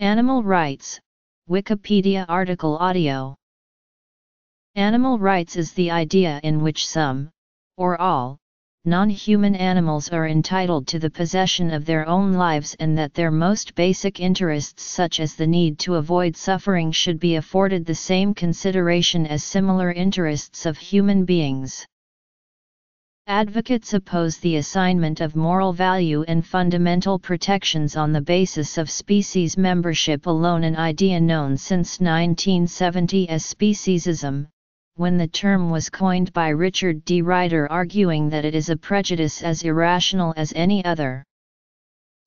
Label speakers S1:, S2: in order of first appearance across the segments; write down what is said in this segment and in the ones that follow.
S1: Animal rights, Wikipedia article audio. Animal rights is the idea in which some, or all, non-human animals are entitled to the possession of their own lives and that their most basic interests such as the need to avoid suffering should be afforded the same consideration as similar interests of human beings. Advocates oppose the assignment of moral value and fundamental protections on the basis of species membership alone an idea known since 1970 as speciesism, when the term was coined by Richard D. Ryder arguing that it is a prejudice as irrational as any other.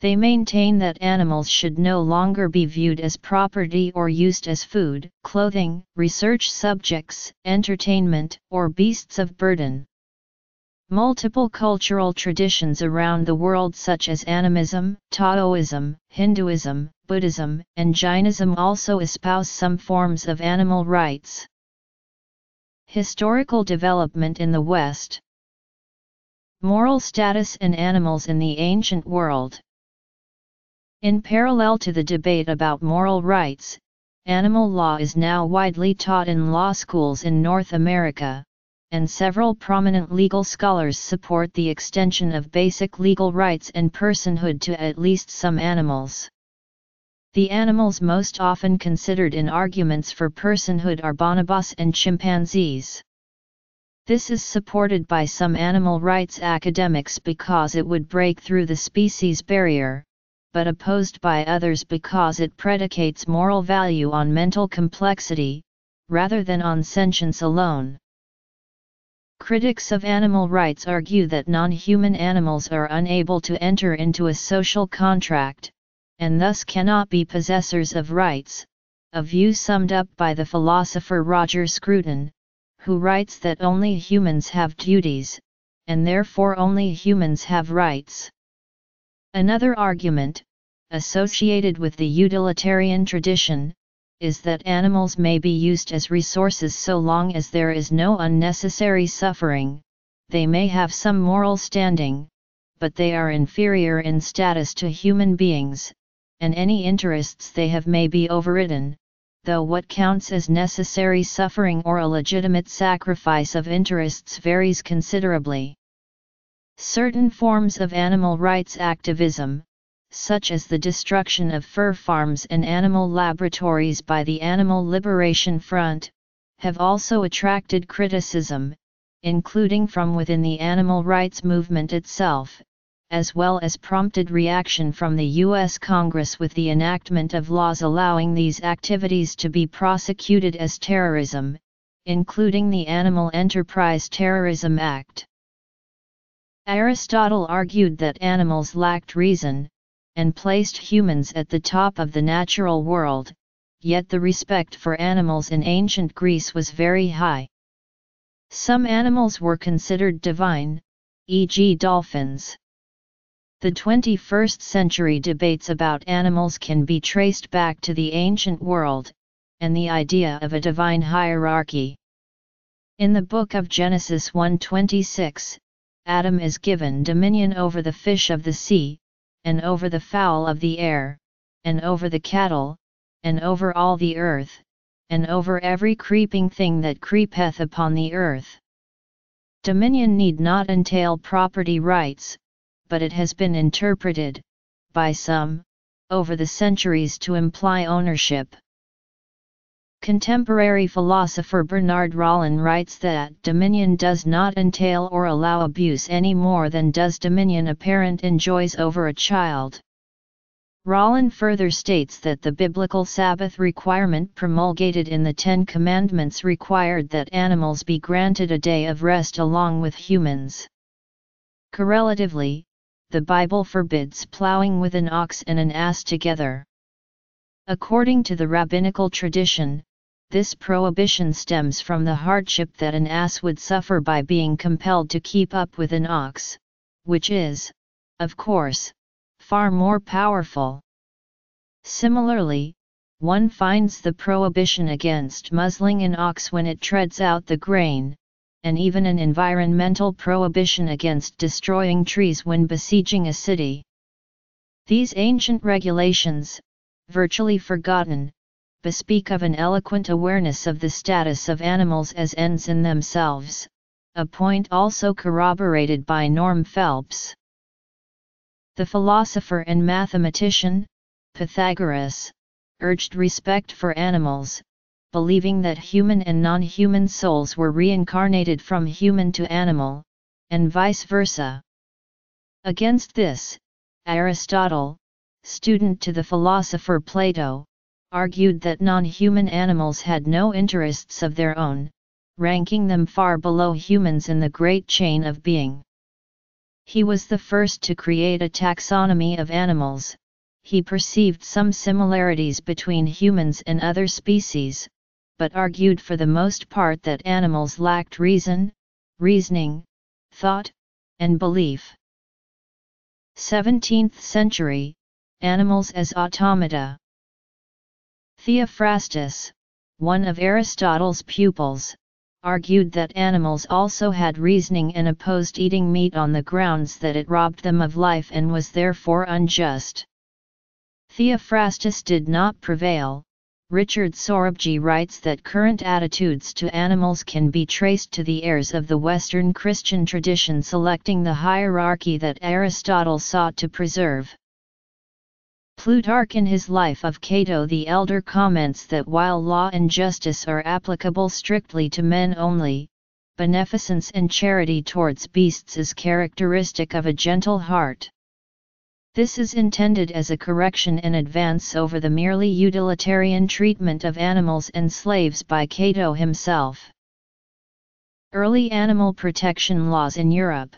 S1: They maintain that animals should no longer be viewed as property or used as food, clothing, research subjects, entertainment, or beasts of burden. Multiple cultural traditions around the world such as animism, Taoism, Hinduism, Buddhism, and Jainism also espouse some forms of animal rights. Historical development in the West. Moral status and animals in the ancient world. In parallel to the debate about moral rights, animal law is now widely taught in law schools in North America, and several prominent legal scholars support the extension of basic legal rights and personhood to at least some animals. The animals most often considered in arguments for personhood are bonobos and chimpanzees. This is supported by some animal rights academics because it would break through the species barrier, but opposed by others because it predicates moral value on mental complexity, rather than on sentience alone. Critics of animal rights argue that non-human animals are unable to enter into a social contract, and thus cannot be possessors of rights, a view summed up by the philosopher Roger Scruton, who writes that only humans have duties, and therefore only humans have rights. Another argument, associated with the utilitarian tradition, is that animals may be used as resources so long as there is no unnecessary suffering, they may have some moral standing, but they are inferior in status to human beings, and any interests they have may be overridden, though what counts as necessary suffering or a legitimate sacrifice of interests varies considerably. Certain forms of animal rights activism, such as the destruction of fur farms and animal laboratories by the Animal Liberation Front, have also attracted criticism, including from within the animal rights movement itself, as well as prompted reaction from the U.S. Congress with the enactment of laws allowing these activities to be prosecuted as terrorism, including the Animal Enterprise Terrorism Act. Aristotle argued that animals lacked reason, and placed humans at the top of the natural world, yet the respect for animals in ancient Greece was very high. Some animals were considered divine, e.g. dolphins. The 21st century debates about animals can be traced back to the ancient world, and the idea of a divine hierarchy. In the book of Genesis 1:26, Adam is given dominion over the fish of the sea, and over the fowl of the air, and over the cattle, and over all the earth, and over every creeping thing that creepeth upon the earth. Dominion need not entail property rights, but it has been interpreted, by some, over the centuries to imply ownership. Contemporary philosopher Bernard Rollin writes that dominion does not entail or allow abuse any more than does dominion a parent enjoys over a child. Rollin further states that the biblical Sabbath requirement promulgated in the Ten Commandments required that animals be granted a day of rest along with humans. Correlatively, the Bible forbids plowing with an ox and an ass together. According to the rabbinical tradition, this prohibition stems from the hardship that an ass would suffer by being compelled to keep up with an ox, which is, of course, far more powerful. Similarly, one finds the prohibition against muzzling an ox when it treads out the grain, and even an environmental prohibition against destroying trees when besieging a city. These ancient regulations, virtually forgotten, bespeak of an eloquent awareness of the status of animals as ends in themselves, a point also corroborated by Norm Phelps. The philosopher and mathematician, Pythagoras, urged respect for animals, believing that human and non-human souls were reincarnated from human to animal, and vice versa. Against this, Aristotle, student to the philosopher Plato, argued that non-human animals had no interests of their own, ranking them far below humans in the great chain of being. He was the first to create a taxonomy of animals, he perceived some similarities between humans and other species, but argued for the most part that animals lacked reason, reasoning, thought, and belief. 17th century, Animals as Automata Theophrastus, one of Aristotle's pupils, argued that animals also had reasoning and opposed eating meat on the grounds that it robbed them of life and was therefore unjust. Theophrastus did not prevail, Richard Sorabji writes that current attitudes to animals can be traced to the heirs of the Western Christian tradition selecting the hierarchy that Aristotle sought to preserve. Plutarch in his Life of Cato the Elder comments that while law and justice are applicable strictly to men only, beneficence and charity towards beasts is characteristic of a gentle heart. This is intended as a correction and advance over the merely utilitarian treatment of animals and slaves by Cato himself. Early animal protection laws in Europe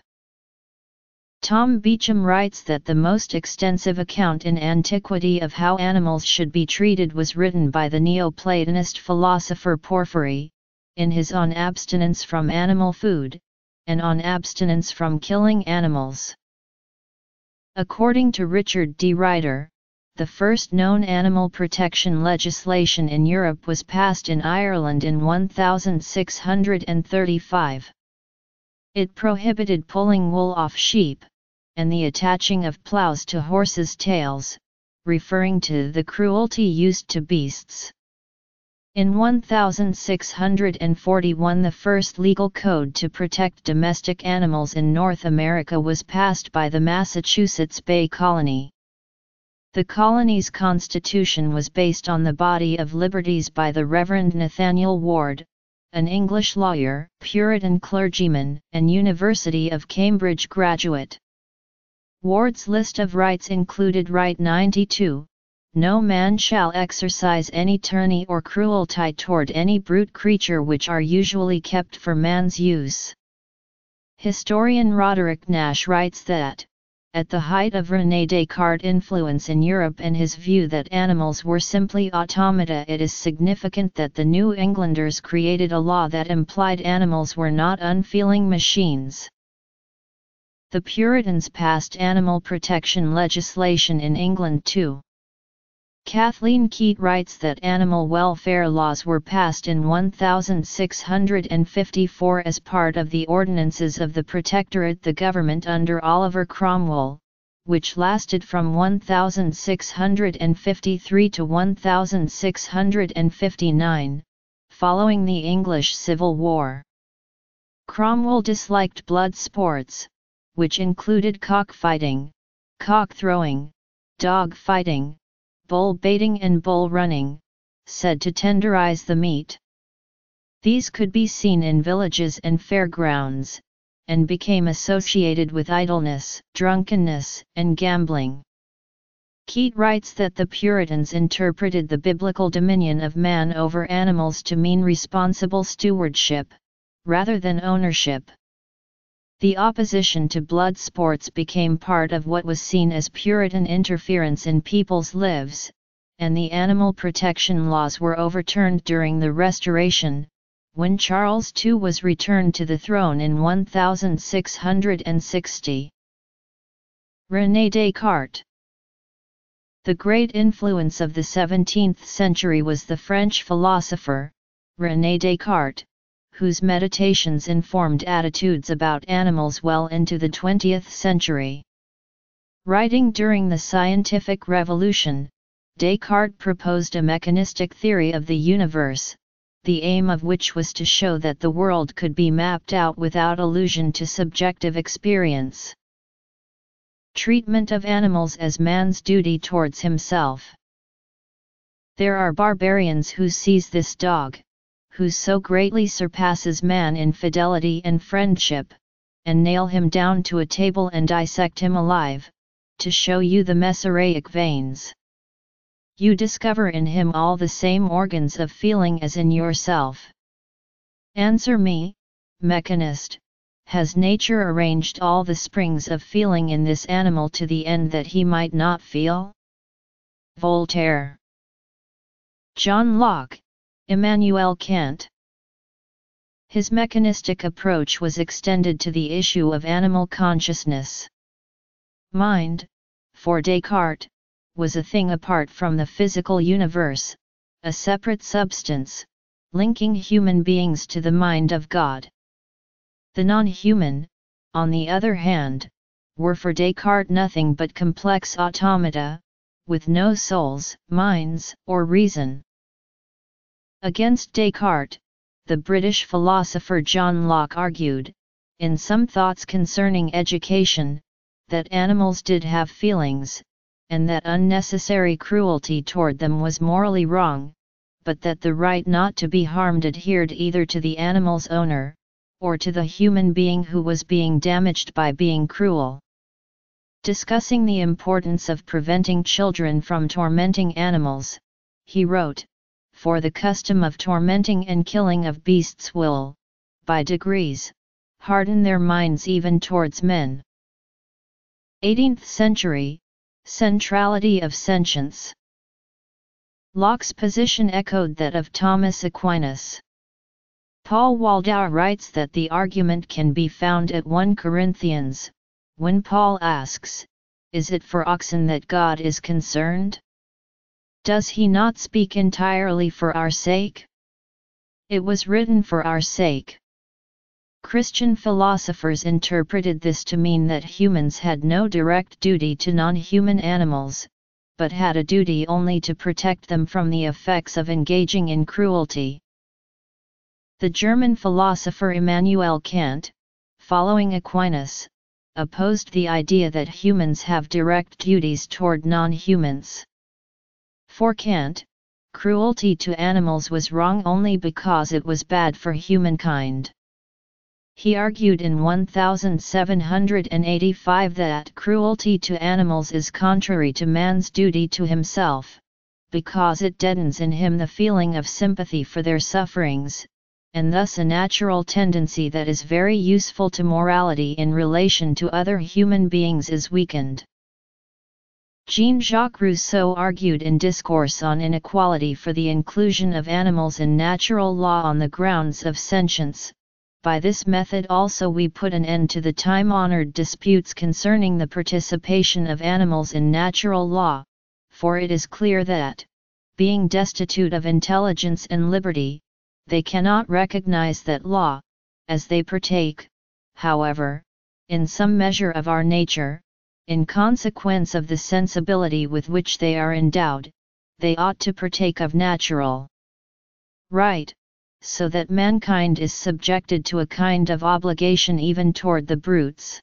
S1: Tom Beauchamp writes that the most extensive account in antiquity of how animals should be treated was written by the Neoplatonist philosopher Porphyry, in his On Abstinence from Animal Food, and On Abstinence from Killing Animals. According to Richard D. Ryder, the first known animal protection legislation in Europe was passed in Ireland in 1635. It prohibited pulling wool off sheep, and the attaching of ploughs to horses' tails, referring to the cruelty used to beasts. In 1641 the first legal code to protect domestic animals in North America was passed by the Massachusetts Bay Colony. The colony's constitution was based on the body of liberties by the Reverend Nathaniel Ward, an English lawyer, Puritan clergyman, and University of Cambridge graduate. Ward's list of rights included Right 92, no man shall exercise any tyranny or cruelty toward any brute creature which are usually kept for man's use. Historian Roderick Nash writes that, at the height of René Descartes' influence in Europe and his view that animals were simply automata it is significant that the New Englanders created a law that implied animals were not unfeeling machines. The Puritans passed animal protection legislation in England too. Kathleen Kete writes that animal welfare laws were passed in 1654 as part of the ordinances of the Protectorate the government under Oliver Cromwell, which lasted from 1653 to 1659, following the English Civil War. Cromwell disliked blood sports, which included cockfighting, cock throwing, dog fighting, bull baiting and bull running, said to tenderize the meat. These could be seen in villages and fairgrounds, and became associated with idleness, drunkenness, and gambling. Kete writes that the Puritans interpreted the biblical dominion of man over animals to mean responsible stewardship, rather than ownership. The opposition to blood sports became part of what was seen as Puritan interference in people's lives, and the animal protection laws were overturned during the Restoration, when Charles II was returned to the throne in 1660. René Descartes The great influence of the 17th century was the French philosopher, René Descartes, whose meditations informed attitudes about animals well into the 20th century. Writing during the scientific revolution, Descartes proposed a mechanistic theory of the universe, the aim of which was to show that the world could be mapped out without allusion to subjective experience. Treatment of animals as man's duty towards himself. There are barbarians who seize this dog, who so greatly surpasses man in fidelity and friendship, and nail him down to a table and dissect him alive, to show you the mesaraic veins. You discover in him all the same organs of feeling as in yourself. Answer me, mechanist, has nature arranged all the springs of feeling in this animal to the end that he might not feel? Voltaire John Locke Immanuel Kant His mechanistic approach was extended to the issue of animal consciousness. Mind, for Descartes, was a thing apart from the physical universe, a separate substance, linking human beings to the mind of God. The non-human, on the other hand, were for Descartes nothing but complex automata, with no souls, minds, or reason. Against Descartes, the British philosopher John Locke argued, in some thoughts concerning education, that animals did have feelings, and that unnecessary cruelty toward them was morally wrong, but that the right not to be harmed adhered either to the animal's owner, or to the human being who was being damaged by being cruel. Discussing the importance of preventing children from tormenting animals, he wrote, for the custom of tormenting and killing of beasts will, by degrees, harden their minds even towards men. 18th century, centrality of sentience. Locke's position echoed that of Thomas Aquinas. Paul Waldau writes that the argument can be found at 1 Corinthians, when Paul asks, Is it for oxen that God is concerned? Does he not speak entirely for our sake? It was written for our sake. Christian philosophers interpreted this to mean that humans had no direct duty to non-human animals, but had a duty only to protect them from the effects of engaging in cruelty. The German philosopher Immanuel Kant, following Aquinas, opposed the idea that humans have direct duties toward non-humans. For Kant, cruelty to animals was wrong only because it was bad for humankind. He argued in 1785 that cruelty to animals is contrary to man's duty to himself, because it deadens in him the feeling of sympathy for their sufferings, and thus a natural tendency that is very useful to morality in relation to other human beings is weakened. Jean-Jacques Rousseau argued in Discourse on Inequality for the inclusion of animals in natural law on the grounds of sentience. By this method also we put an end to the time-honored disputes concerning the participation of animals in natural law, for it is clear that, being destitute of intelligence and liberty, they cannot recognize that law, as they partake, however, in some measure of our nature, in consequence of the sensibility with which they are endowed, they ought to partake of natural right, so that mankind is subjected to a kind of obligation even toward the brutes.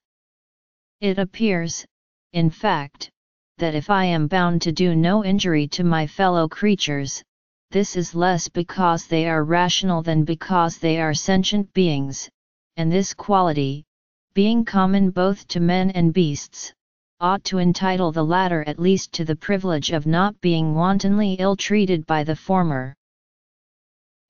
S1: It appears, in fact, that if I am bound to do no injury to my fellow creatures, this is less because they are rational than because they are sentient beings, and this quality, being common both to men and beasts, ought to entitle the latter at least to the privilege of not being wantonly ill-treated by the former.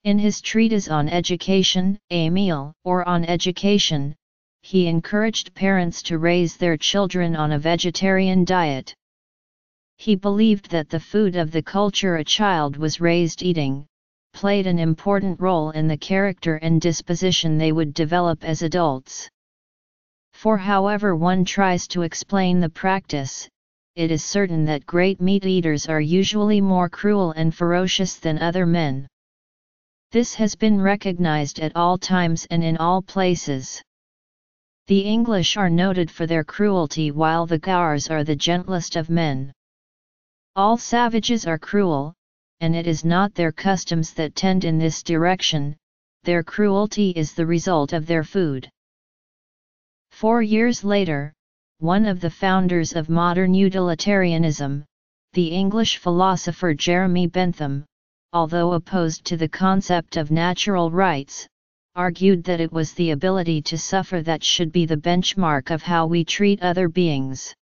S1: In his treatise on education, Emile, or on education, he encouraged parents to raise their children on a vegetarian diet. He believed that the food of the culture a child was raised eating, played an important role in the character and disposition they would develop as adults. For however one tries to explain the practice, it is certain that great meat eaters are usually more cruel and ferocious than other men. This has been recognized at all times and in all places. The English are noted for their cruelty while the Gaurs are the gentlest of men. All savages are cruel, and it is not their customs that tend in this direction, their cruelty is the result of their food. Four years later, one of the founders of modern utilitarianism, the English philosopher Jeremy Bentham, although opposed to the concept of natural rights, argued that it was the ability to suffer that should be the benchmark of how we treat other beings.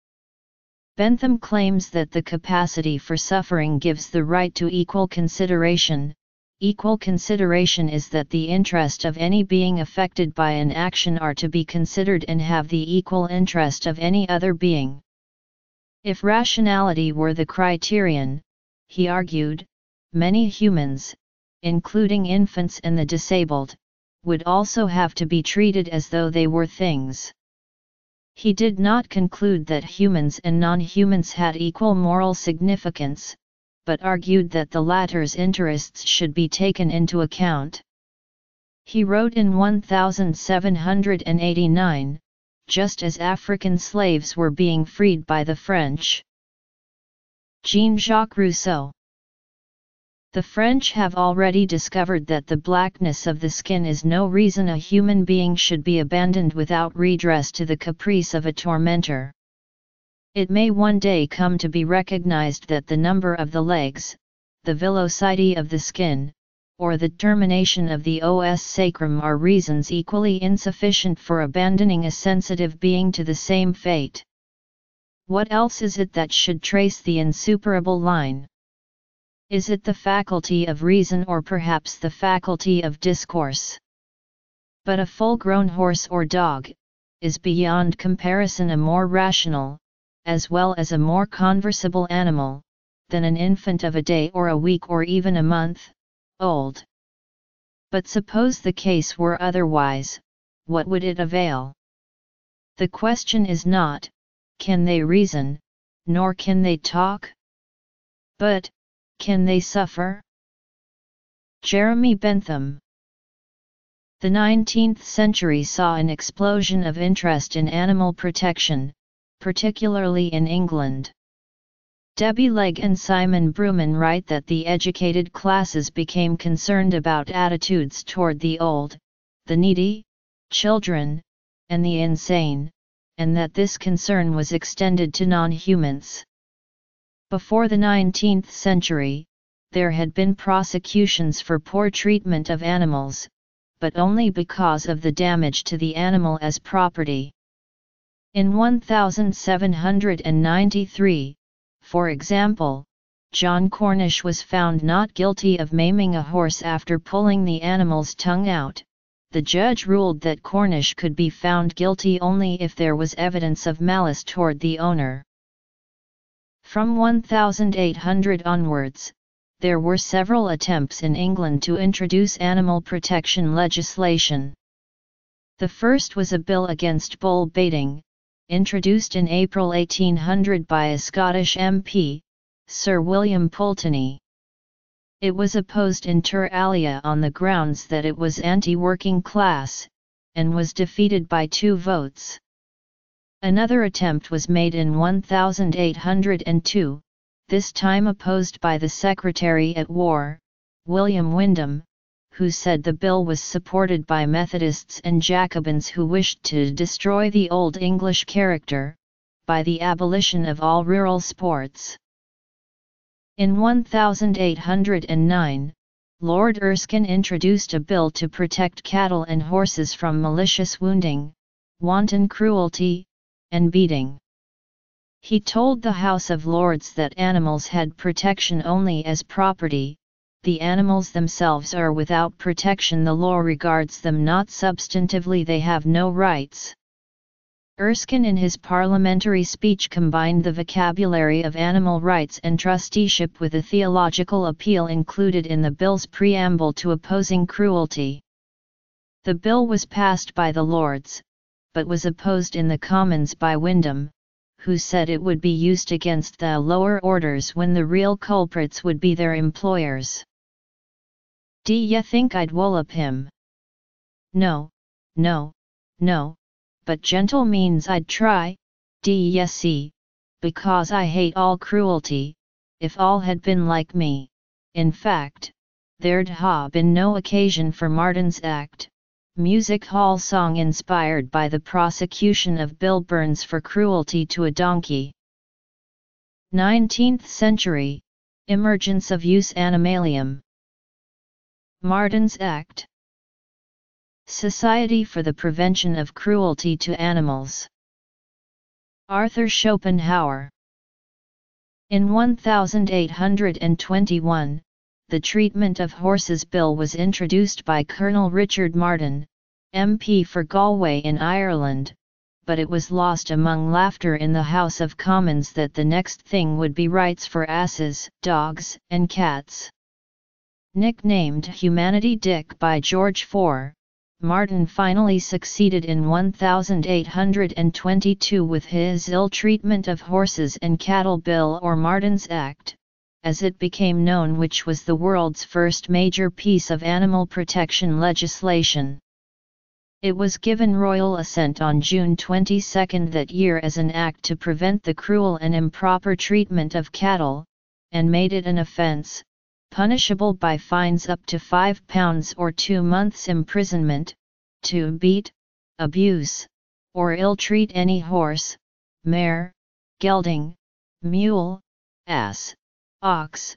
S1: Bentham claims that the capacity for suffering gives the right to equal consideration. Equal consideration is that the interest of any being affected by an action are to be considered and have the equal interest of any other being. If rationality were the criterion, he argued, many humans, including infants and the disabled, would also have to be treated as though they were things. He did not conclude that humans and non-humans had equal moral significance, but argued that the latter's interests should be taken into account. He wrote in 1789, just as African slaves were being freed by the French. Jean-Jacques Rousseau the French have already discovered that the blackness of the skin is no reason a human being should be abandoned without redress to the caprice of a tormentor. It may one day come to be recognized that the number of the legs, the villosity of the skin, or the termination of the os sacrum are reasons equally insufficient for abandoning a sensitive being to the same fate. What else is it that should trace the insuperable line? Is it the faculty of reason or perhaps the faculty of discourse? But a full-grown horse or dog, is beyond comparison a more rational, as well as a more conversable animal, than an infant of a day or a week or even a month, old. But suppose the case were otherwise, what would it avail? The question is not, can they reason, nor can they talk? But, can they suffer? Jeremy Bentham The 19th century saw an explosion of interest in animal protection, particularly in England. Debbie Legge and Simon Brooman write that the educated classes became concerned about attitudes toward the old, the needy, children, and the insane, and that this concern was extended to non-humans. Before the 19th century, there had been prosecutions for poor treatment of animals, but only because of the damage to the animal as property. In 1793, for example, John Cornish was found not guilty of maiming a horse after pulling the animal's tongue out. The judge ruled that Cornish could be found guilty only if there was evidence of malice toward the owner. From 1800 onwards, there were several attempts in England to introduce animal protection legislation. The first was a bill against bull baiting, introduced in April 1800 by a Scottish MP, Sir William Pulteney. It was opposed inter alia on the grounds that it was anti-working class, and was defeated by two votes. Another attempt was made in 1802, this time opposed by the Secretary at War, William Windham, who said the bill was supported by Methodists and Jacobins who wished to destroy the Old English character, by the abolition of all rural sports. In 1809, Lord Erskine introduced a bill to protect cattle and horses from malicious wounding, wanton cruelty, and beating. He told the House of Lords that animals had protection only as property, the animals themselves are without protection the law regards them not substantively they have no rights. Erskine in his parliamentary speech combined the vocabulary of animal rights and trusteeship with a theological appeal included in the bill's preamble to opposing cruelty. The bill was passed by the Lords, but was opposed in the Commons by Windham, who said it would be used against the lower orders when the real culprits would be their employers. D'ye think I'd wallop him? No, no, no, but gentle means I'd try, d'ye see, because I hate all cruelty, if all had been like me, in fact, there'd ha been no occasion for Martin's act, music hall song inspired by the prosecution of Bill Burns for cruelty to a donkey. 19th century, emergence of jus animalium. Martin's Act. Society for the Prevention of Cruelty to Animals. Arthur Schopenhauer. In 1821, the treatment of horses bill was introduced by Colonel Richard Martin, MP for Galway in Ireland, but it was lost among laughter in the House of Commons that the next thing would be rights for asses, dogs, and cats. Nicknamed Humanity Dick by George IV, Martin finally succeeded in 1822 with his ill treatment of horses and cattle bill or Martin's Act, as it became known which was the world's first major piece of animal protection legislation. It was given royal assent on June 22 that year as an act to prevent the cruel and improper treatment of cattle, and made it an offence, punishable by fines up to £5 or two months' imprisonment, to beat, abuse, or ill-treat any horse, mare, gelding, mule, ass, ox,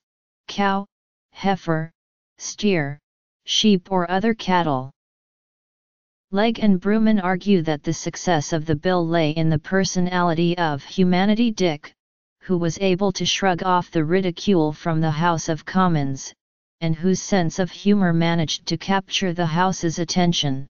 S1: cow, heifer, steer, sheep or other cattle. Legge and Brooman argue that the success of the bill lay in the personality of Humanity Dick, who was able to shrug off the ridicule from the House of Commons, and whose sense of humour managed to capture the House's attention.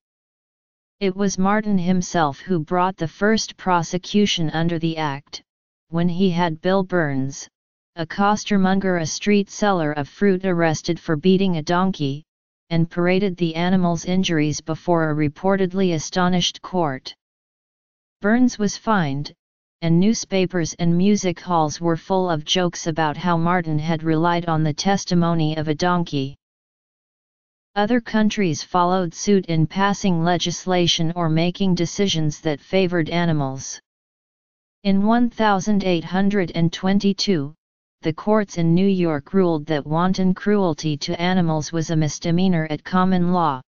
S1: It was Martin himself who brought the first prosecution under the Act, when he had Bill Burns, a costermonger a street seller of fruit arrested for beating a donkey, and paraded the animal's injuries before a reportedly astonished court. Burns was fined, and newspapers and music halls were full of jokes about how Martin had relied on the testimony of a donkey. Other countries followed suit in passing legislation or making decisions that favored animals. In 1822, the courts in New York ruled that wanton cruelty to animals was a misdemeanor at common law.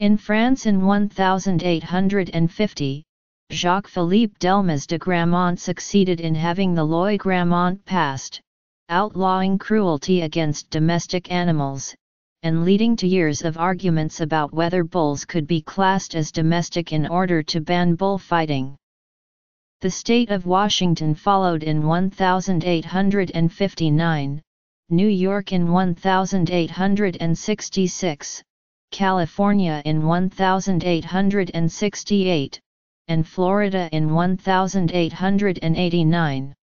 S1: In France in 1850, Jacques-Philippe Delmas de Grammont succeeded in having the Loi Grammont passed, outlawing cruelty against domestic animals, and leading to years of arguments about whether bulls could be classed as domestic in order to ban bullfighting. The state of Washington followed in 1859, New York in 1866, California in 1868, and Florida in 1889.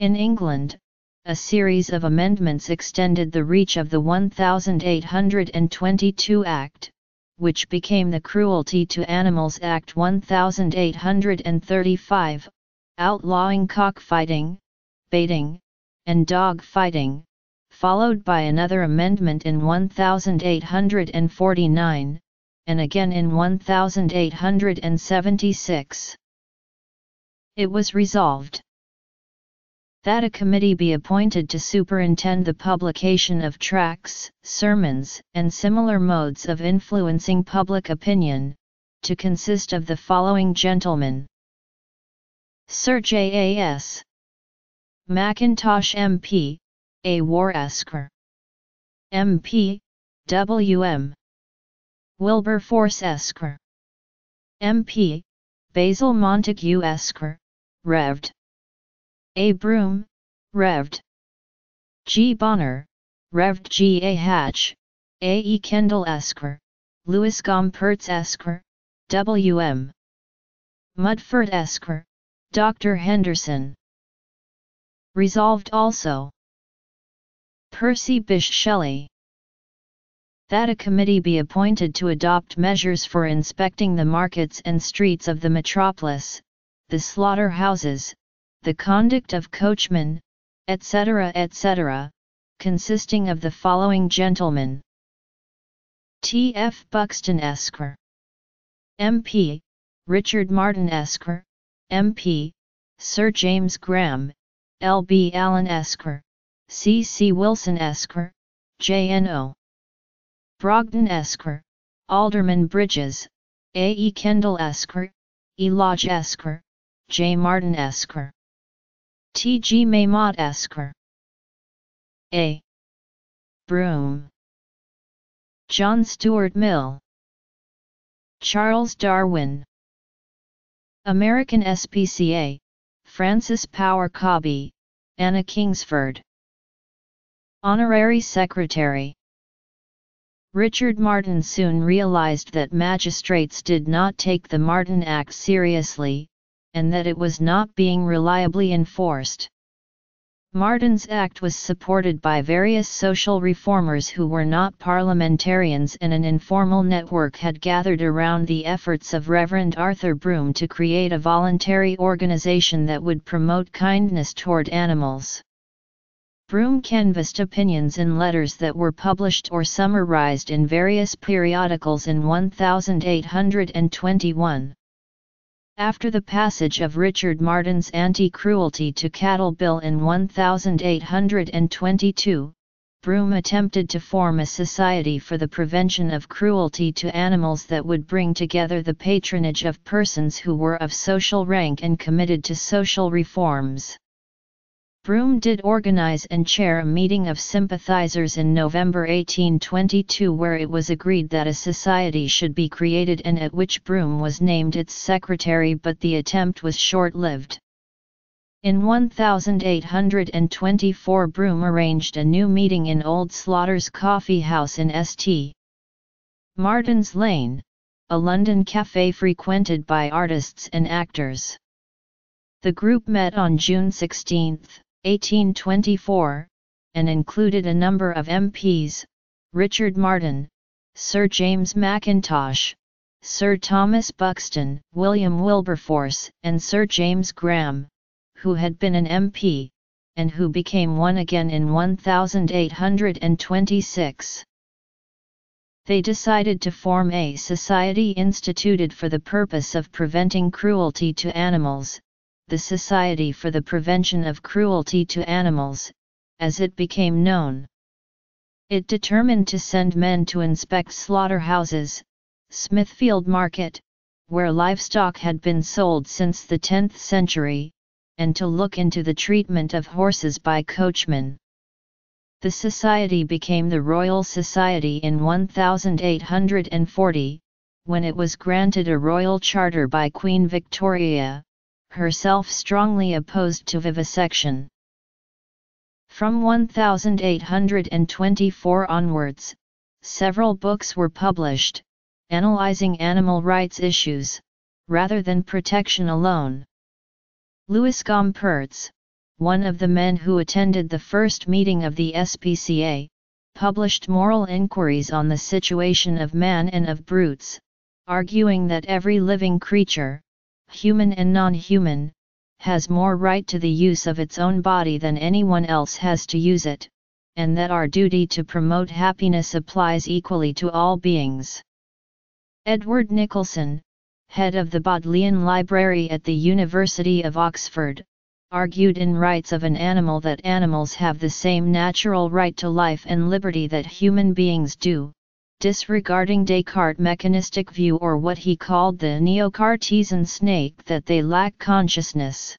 S1: In England, a series of amendments extended the reach of the 1822 Act, which became the Cruelty to Animals Act 1835, outlawing cockfighting, baiting, and dog fighting, followed by another amendment in 1849, and again in 1876. It was resolved that a committee be appointed to superintend the publication of tracts, sermons, and similar modes of influencing public opinion, to consist of the following gentlemen. Sir J. A. S. Mackintosh MP, A. War Esker. MP, W. Wilberforce Esker. MP, Basil Montagu Esker, Revd. A. Broome, Revd. G. Bonner, Revd. G. A. Hatch, A. E. Kendall Esker, Louis Gompertz Esker, W. M. Mudford Esker, Dr. Henderson. Resolved also. Percy Bysshe Shelley. That a committee be appointed to adopt measures for inspecting the markets and streets of the metropolis, the slaughter-houses, the conduct of coachmen, etc. etc., consisting of the following gentlemen. T. F. Buxton Esquire. MP, Richard Martin Esquire, MP, Sir James Graham, L. B. Allen Esquire, C. C. Wilson Esquire, J. Brogdon Esquire, Alderman Bridges, A. E. Kendall Esquire, E. Lodge Esquire, J. Martin Esquire, T. G. Maymott Esquire, A. Broome, John Stuart Mill, Charles Darwin, American SPCA, Frances Power Cobbe, Anna Kingsford, Honorary Secretary Richard Martin soon realized that magistrates did not take the Martin Act seriously, and that it was not being reliably enforced. Martin's Act was supported by various social reformers who were not parliamentarians and an informal network had gathered around the efforts of Reverend Arthur Broome to create a voluntary organization that would promote kindness toward animals. Broome canvassed opinions in letters that were published or summarized in various periodicals in 1821. After the passage of Richard Martin's Anti-Cruelty to Cattle Bill in 1822, Broome attempted to form a society for the prevention of cruelty to animals that would bring together the patronage of persons who were of social rank and committed to social reforms. Broome did organize and chair a meeting of sympathizers in November 1822 where it was agreed that a society should be created and at which Broome was named its secretary but the attempt was short-lived. In 1824 Broome arranged a new meeting in Old Slaughter's Coffee House in St. Martin's Lane, a London cafe frequented by artists and actors. The group met on June 16, 1824, and included a number of MPs, Richard Martin, Sir James Mackintosh, Sir Thomas Buxton, William Wilberforce, and Sir James Graham, who had been an MP, and who became one again in 1826. They decided to form a society instituted for the purpose of preventing cruelty to animals, the Society for the Prevention of Cruelty to Animals, as it became known. It determined to send men to inspect slaughterhouses, Smithfield Market, where livestock had been sold since the 10th century, and to look into the treatment of horses by coachmen. The society became the Royal Society in 1840, when it was granted a royal charter by Queen Victoria, herself strongly opposed to vivisection. From 1824 onwards, several books were published, analyzing animal rights issues, rather than protection alone. Louis Gompertz, one of the men who attended the first meeting of the SPCA, published moral inquiries on the situation of man and of brutes, arguing that every living creature, human and non-human, has more right to the use of its own body than anyone else has to use it, and that our duty to promote happiness applies equally to all beings. Edward Nicholson, head of the Bodleian Library at the University of Oxford, argued in Rights of an Animal that animals have the same natural right to life and liberty that human beings do, disregarding Descartes' mechanistic view or what he called the Neo-Cartesian snake that they lack consciousness.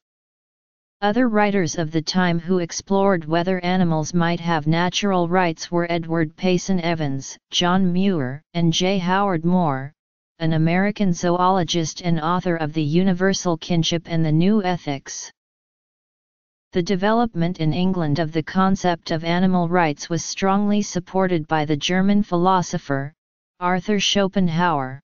S1: Other writers of the time who explored whether animals might have natural rights were Edward Payson Evans, John Muir, and J. Howard Moore, an American zoologist and author of The Universal Kinship and the New Ethics. The development in England of the concept of animal rights was strongly supported by the German philosopher, Arthur Schopenhauer.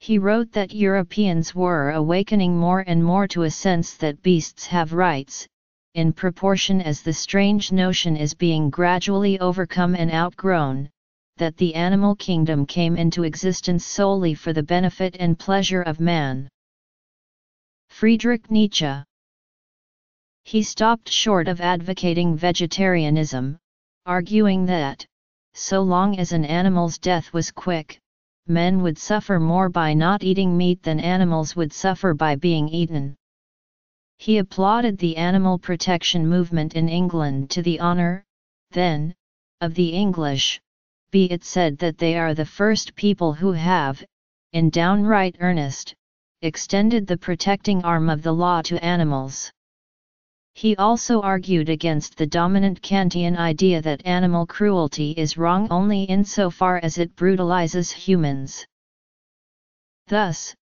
S1: He wrote that Europeans were awakening more and more to a sense that beasts have rights, in proportion as the strange notion is being gradually overcome and outgrown, that the animal kingdom came into existence solely for the benefit and pleasure of man. Friedrich Nietzsche he stopped short of advocating vegetarianism, arguing that, so long as an animal's death was quick, men would suffer more by not eating meat than animals would suffer by being eaten. He applauded the animal protection movement in England to the honour, then, of the English, be it said that they are the first people who have, in downright earnest, extended the protecting arm of the law to animals. He also argued against the dominant Kantian idea that animal cruelty is wrong only insofar as it brutalizes humans. Thus,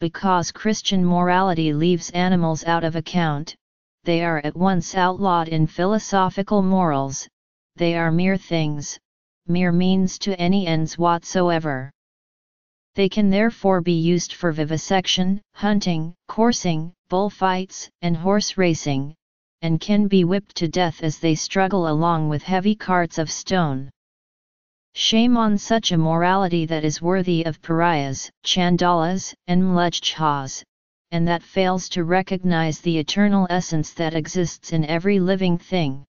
S1: because Christian morality leaves animals out of account, they are at once outlawed in philosophical morals, they are mere things, mere means to any ends whatsoever. They can therefore be used for vivisection, hunting, coursing, bullfights, and horse racing, and can be whipped to death as they struggle along with heavy carts of stone. Shame on such a morality that is worthy of pariahs, chandalas, and mlechchas, and that fails to recognize the eternal essence that exists in every living thing.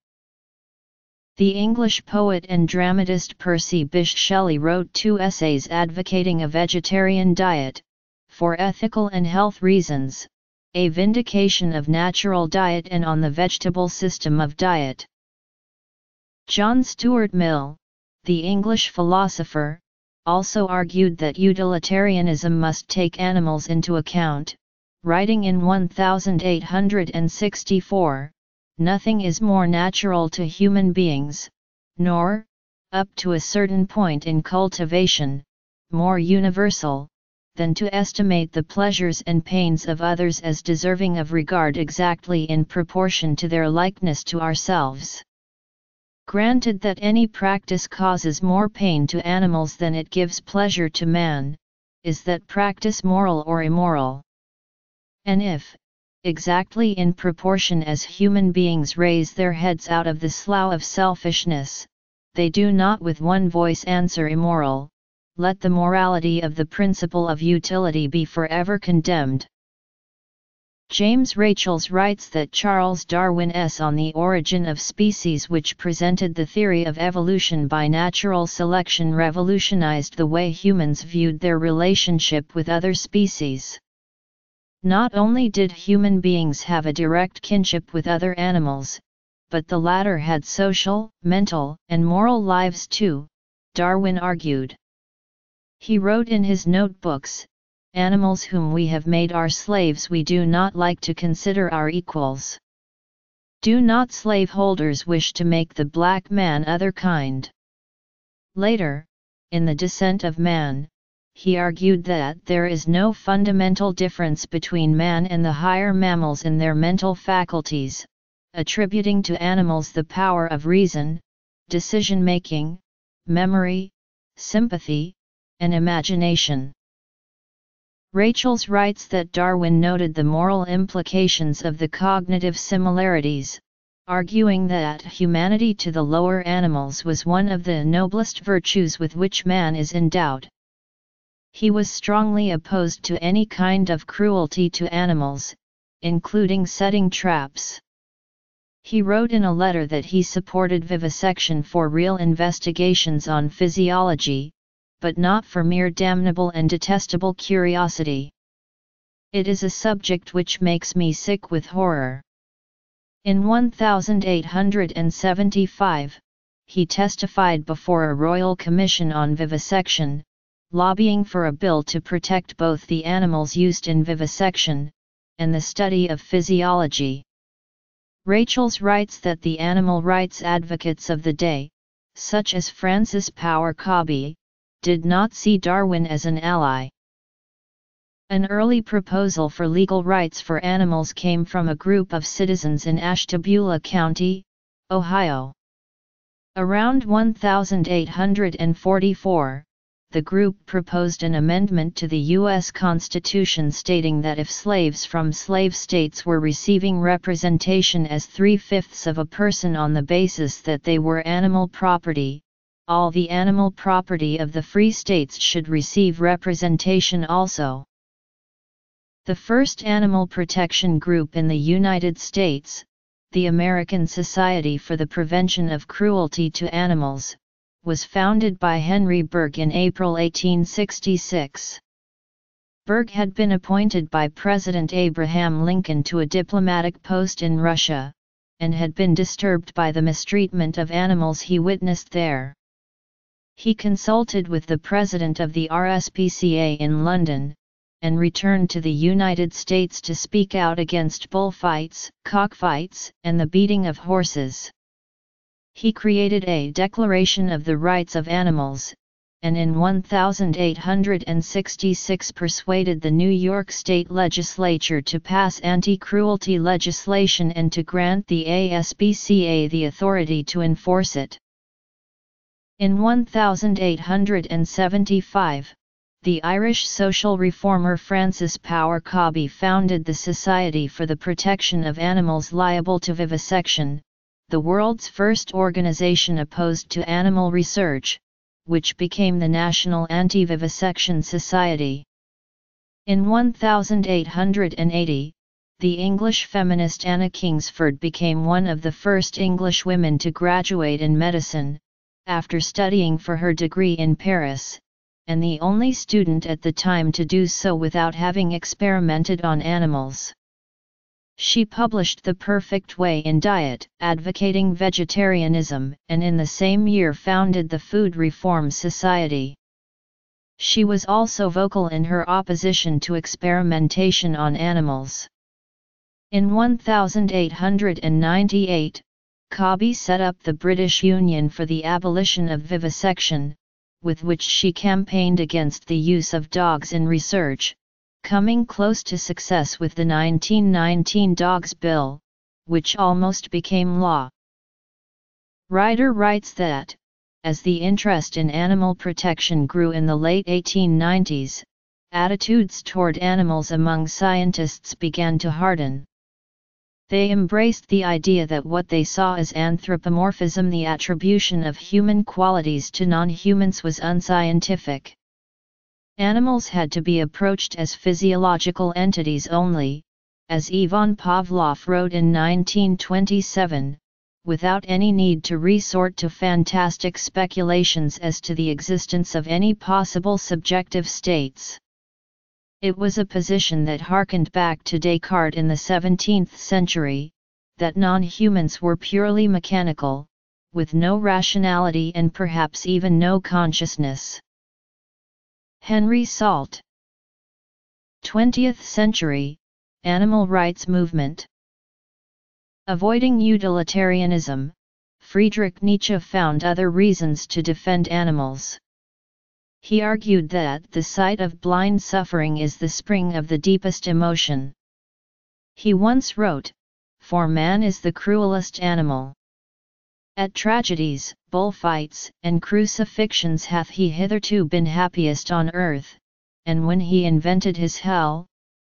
S1: The English poet and dramatist Percy Bysshe Shelley wrote two essays advocating a vegetarian diet, for ethical and health reasons, a vindication of natural diet and on the vegetable system of diet. John Stuart Mill, the English philosopher, also argued that utilitarianism must take animals into account, writing in 1864, Nothing is more natural to human beings, nor, up to a certain point in cultivation, more universal, than to estimate the pleasures and pains of others as deserving of regard exactly in proportion to their likeness to ourselves. Granted that any practice causes more pain to animals than it gives pleasure to man, is that practice moral or immoral? And if, exactly in proportion as human beings raise their heads out of the slough of selfishness, they do not with one voice answer immoral, let the morality of the principle of utility be forever condemned. James Rachels writes that Charles Darwin's On the Origin of Species which presented the theory of evolution by natural selection revolutionized the way humans viewed their relationship with other species. Not only did human beings have a direct kinship with other animals, but the latter had social, mental, and moral lives too, Darwin argued. He wrote in his notebooks, Animals whom we have made our slaves we do not like to consider our equals. Do not slaveholders wish to make the black man other kind? Later, in The Descent of Man, he argued that there is no fundamental difference between man and the higher mammals in their mental faculties, attributing to animals the power of reason, decision-making, memory, sympathy, and imagination. Rachels writes that Darwin noted the moral implications of the cognitive similarities, arguing that humanity to the lower animals was one of the noblest virtues with which man is endowed. He was strongly opposed to any kind of cruelty to animals, including setting traps. He wrote in a letter that he supported vivisection for real investigations on physiology, but not for mere damnable and detestable curiosity. It is a subject which makes me sick with horror. In 1875, he testified before a royal commission on vivisection, lobbying for a bill to protect both the animals used in vivisection, and the study of physiology. Rachels writes that the animal rights advocates of the day, such as Frances Power Cobbe, did not see Darwin as an ally. An early proposal for legal rights for animals came from a group of citizens in Ashtabula County, Ohio. Around 1844, the group proposed an amendment to the U.S. Constitution stating that if slaves from slave states were receiving representation as three-fifths of a person on the basis that they were animal property, all the animal property of the free states should receive representation also. The first animal protection group in the United States, the American Society for the Prevention of Cruelty to Animals, was founded by Henry Bergh in April 1866. Bergh had been appointed by President Abraham Lincoln to a diplomatic post in Russia, and had been disturbed by the mistreatment of animals he witnessed there. He consulted with the president of the RSPCA in London, and returned to the United States to speak out against bullfights, cockfights, and the beating of horses. He created a Declaration of the Rights of Animals, and in 1866 persuaded the New York State Legislature to pass anti-cruelty legislation and to grant the ASPCA the authority to enforce it. In 1875, the Irish social reformer Frances Power Cobbe founded the Society for the Protection of Animals Liable to Vivisection, the world's first organization opposed to animal research, which became the National Anti-Vivisection Society. In 1880, the English feminist Anna Kingsford became one of the first English women to graduate in medicine, after studying for her degree in Paris, and the only student at the time to do so without having experimented on animals. She published The Perfect Way in Diet, advocating vegetarianism, and in the same year founded the Food Reform Society. She was also vocal in her opposition to experimentation on animals. In 1898, Cobbe set up the British Union for the Abolition of Vivisection, with which she campaigned against the use of dogs in research, coming close to success with the 1919 Dogs Bill, which almost became law. Ryder writes that, as the interest in animal protection grew in the late 1890s, attitudes toward animals among scientists began to harden. They embraced the idea that what they saw as anthropomorphism the attribution of human qualities to non-humans was unscientific. Animals had to be approached as physiological entities only, as Ivan Pavlov wrote in 1927, without any need to resort to fantastic speculations as to the existence of any possible subjective states. It was a position that harkened back to Descartes in the 17th century, that non-humans were purely mechanical, with no rationality and perhaps even no consciousness. Henry Salt 20th century, Animal Rights Movement Avoiding utilitarianism, Friedrich Nietzsche found other reasons to defend animals. He argued that the sight of blind suffering is the spring of the deepest emotion. He once wrote, For man is the cruelest animal. At tragedies, bullfights, and crucifixions hath he hitherto been happiest on earth, and when he invented his hell,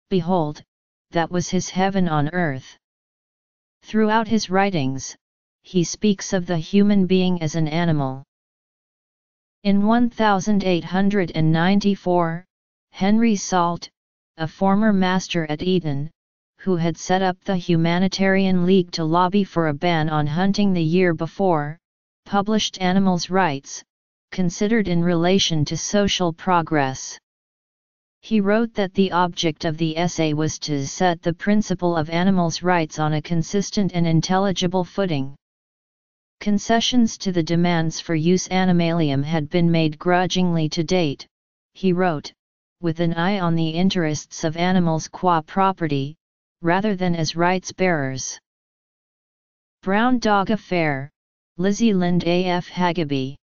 S1: behold, that was his heaven on earth. Throughout his writings, he speaks of the human being as an animal. In 1894, Henry Salt, a former master at Eton, who had set up the Humanitarian League to lobby for a ban on hunting the year before, published Animals' Rights, considered in relation to social progress. He wrote that the object of the essay was to set the principle of animals' rights on a consistent and intelligible footing. Concessions to the demands for jus animalium had been made grudgingly to date, he wrote, with an eye on the interests of animals qua property, rather than as rights bearers. Brown Dog Affair, Lizzie Lind A.F. Hageby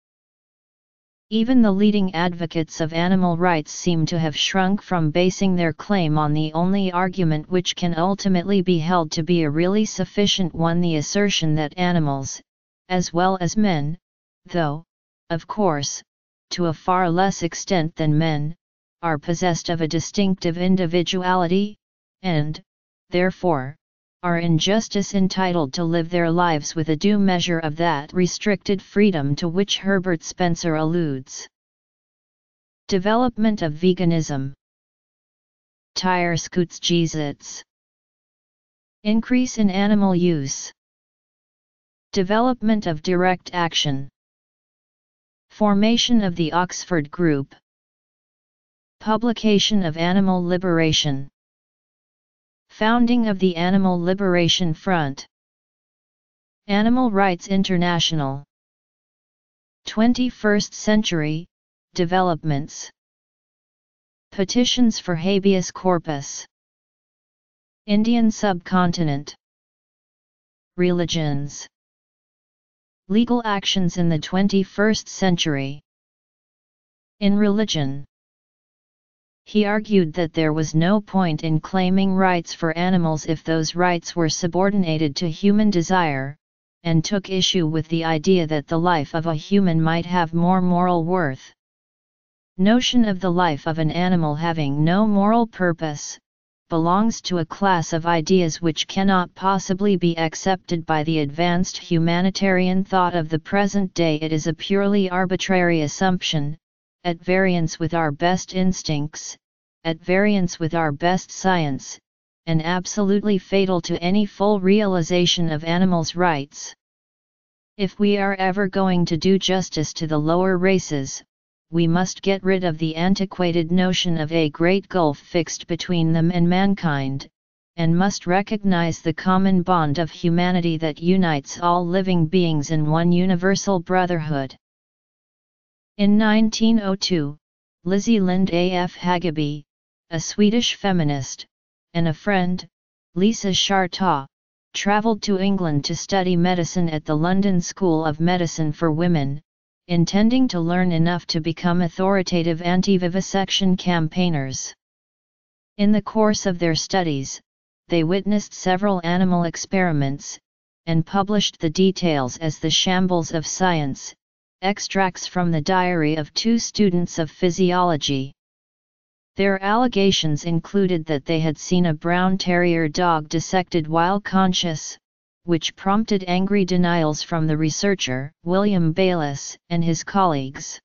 S1: even the leading advocates of animal rights seem to have shrunk from basing their claim on the only argument which can ultimately be held to be a really sufficient one the assertion that animals, as well as men, though, of course, to a far less extent than men, are possessed of a distinctive individuality, and, therefore, are in justice entitled to live their lives with a due measure of that restricted freedom to which Herbert Spencer alludes. Development of veganism. Tire scoots Increase in animal use Development of direct action. Formation of the Oxford Group. Publication of Animal Liberation. Founding of the Animal Liberation Front. Animal Rights International. 21st Century Developments. Petitions for habeas corpus. Indian subcontinent. Religions Legal actions in the 21st century. In religion he argued that there was no point in claiming rights for animals if those rights were subordinated to human desire, and took issue with the idea that the life of a human might have more moral worth. Notion of the life of an animal having no moral purpose, belongs to a class of ideas which cannot possibly be accepted by the advanced humanitarian thought of the present day. It is a purely arbitrary assumption, at variance with our best instincts, at variance with our best science, and absolutely fatal to any full realization of animals' rights. If we are ever going to do justice to the lower races, we must get rid of the antiquated notion of a great gulf fixed between them and mankind, and must recognize the common bond of humanity that unites all living beings in one universal brotherhood. In 1902, Lizzie Lind A.F. Hageby, a Swedish feminist, and a friend, Leisa Schartau, travelled to England to study medicine at the London School of Medicine for Women, intending to learn enough to become authoritative anti-vivisection campaigners. In the course of their studies, they witnessed several animal experiments, and published the details as the shambles of science, extracts from the diary of two students of physiology. Their allegations included that they had seen a brown terrier dog dissected while conscious, which prompted angry denials from the researcher, William Bayliss, and his colleagues.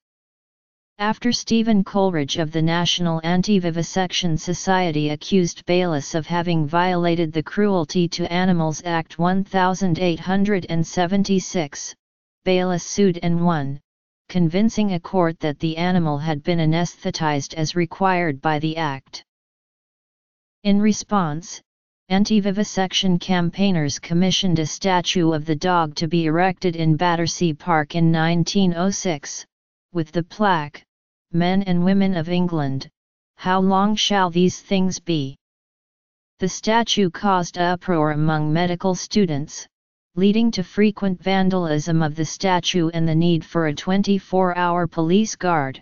S1: After Stephen Coleridge of the National Anti-Vivisection Society accused Bayliss of having violated the Cruelty to Animals Act 1876, Bayliss sued and won, convincing a court that the animal had been anesthetized as required by the Act. In response, Anti-vivisection campaigners commissioned a statue of the dog to be erected in Battersea Park in 1906, with the plaque, Men and Women of England, How long shall these things be? The statue caused uproar among medical students, leading to frequent vandalism of the statue and the need for a 24-hour police guard.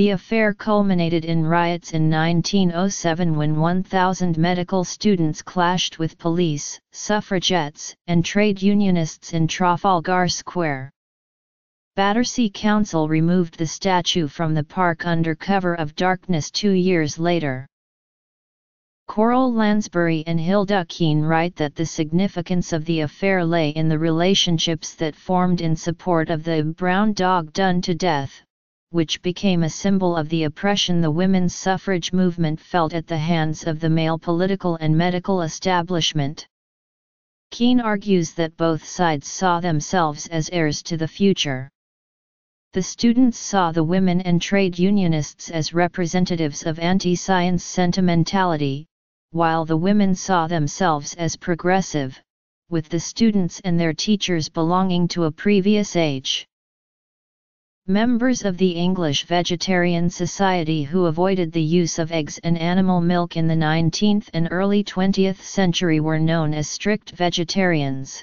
S1: The affair culminated in riots in 1907 when 1,000 medical students clashed with police, suffragettes, and trade unionists in Trafalgar Square. Battersea Council removed the statue from the park under cover of darkness two years later. Coral Lansbury and Hilda Kean write that the significance of the affair lay in the relationships that formed in support of the brown dog done to death, which became a symbol of the oppression the women's suffrage movement felt at the hands of the male political and medical establishment. Kean argues that both sides saw themselves as heirs to the future. The students saw the women and trade unionists as representatives of anti-science sentimentality, while the women saw themselves as progressive, with the students and their teachers belonging to a previous age. Members of the English Vegetarian Society who avoided the use of eggs and animal milk in the 19th and early 20th century were known as strict vegetarians.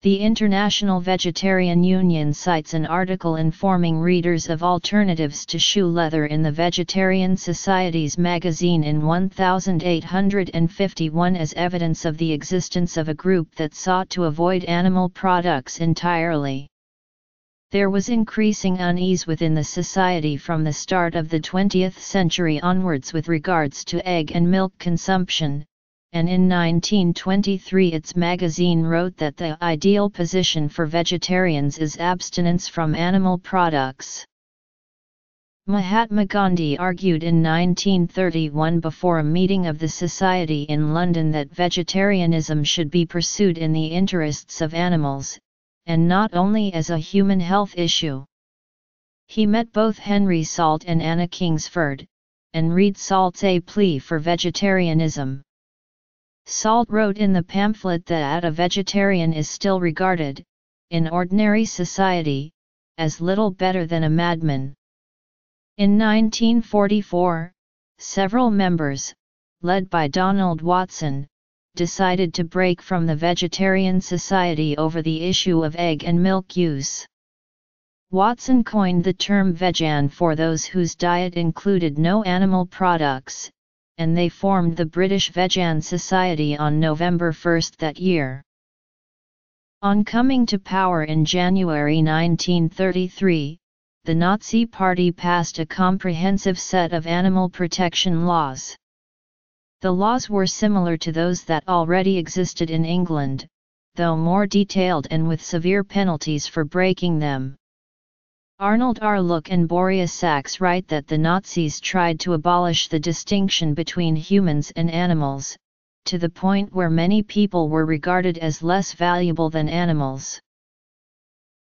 S1: The International Vegetarian Union cites an article informing readers of alternatives to shoe leather in the Vegetarian Society's magazine in 1851 as evidence of the existence of a group that sought to avoid animal products entirely. There was increasing unease within the society from the start of the 20th century onwards with regards to egg and milk consumption, and in 1923 its magazine wrote that the ideal position for vegetarians is abstinence from animal products. Mahatma Gandhi argued in 1931 before a meeting of the Society in London that vegetarianism should be pursued in the interests of animals, and not only as a human health issue. He met both Henry Salt and Anna Kingsford, and read Salt's A Plea for Vegetarianism. Salt wrote in the pamphlet that a vegetarian is still regarded, in ordinary society, as little better than a madman. In 1944, several members, led by Donald Watson, decided to break from the Vegetarian Society over the issue of egg and milk use. Watson coined the term vegan for those whose diet included no animal products, and they formed the British Vegan Society on November 1 that year. On coming to power in January 1933, the Nazi Party passed a comprehensive set of animal protection laws. The laws were similar to those that already existed in England, though more detailed and with severe penalties for breaking them. Arnold Arluke and Boria Sax write that the Nazis tried to abolish the distinction between humans and animals, to the point where many people were regarded as less valuable than animals.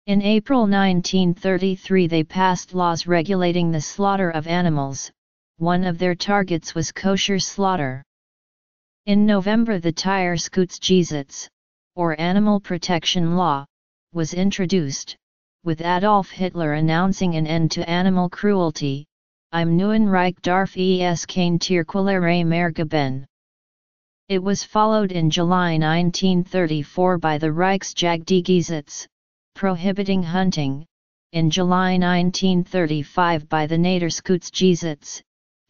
S1: In April 1933 they passed laws regulating the slaughter of animals, one of their targets was kosher slaughter. In November the Tierschutzgesetz, or Animal Protection Law, was introduced, with Adolf Hitler announcing an end to animal cruelty, Im neuen Reich darf es kein Tierquälerei mehr geben. It was followed in July 1934 by the Reichsjagdgesetz, prohibiting hunting, in July 1935 by the Naturschutzgesetz,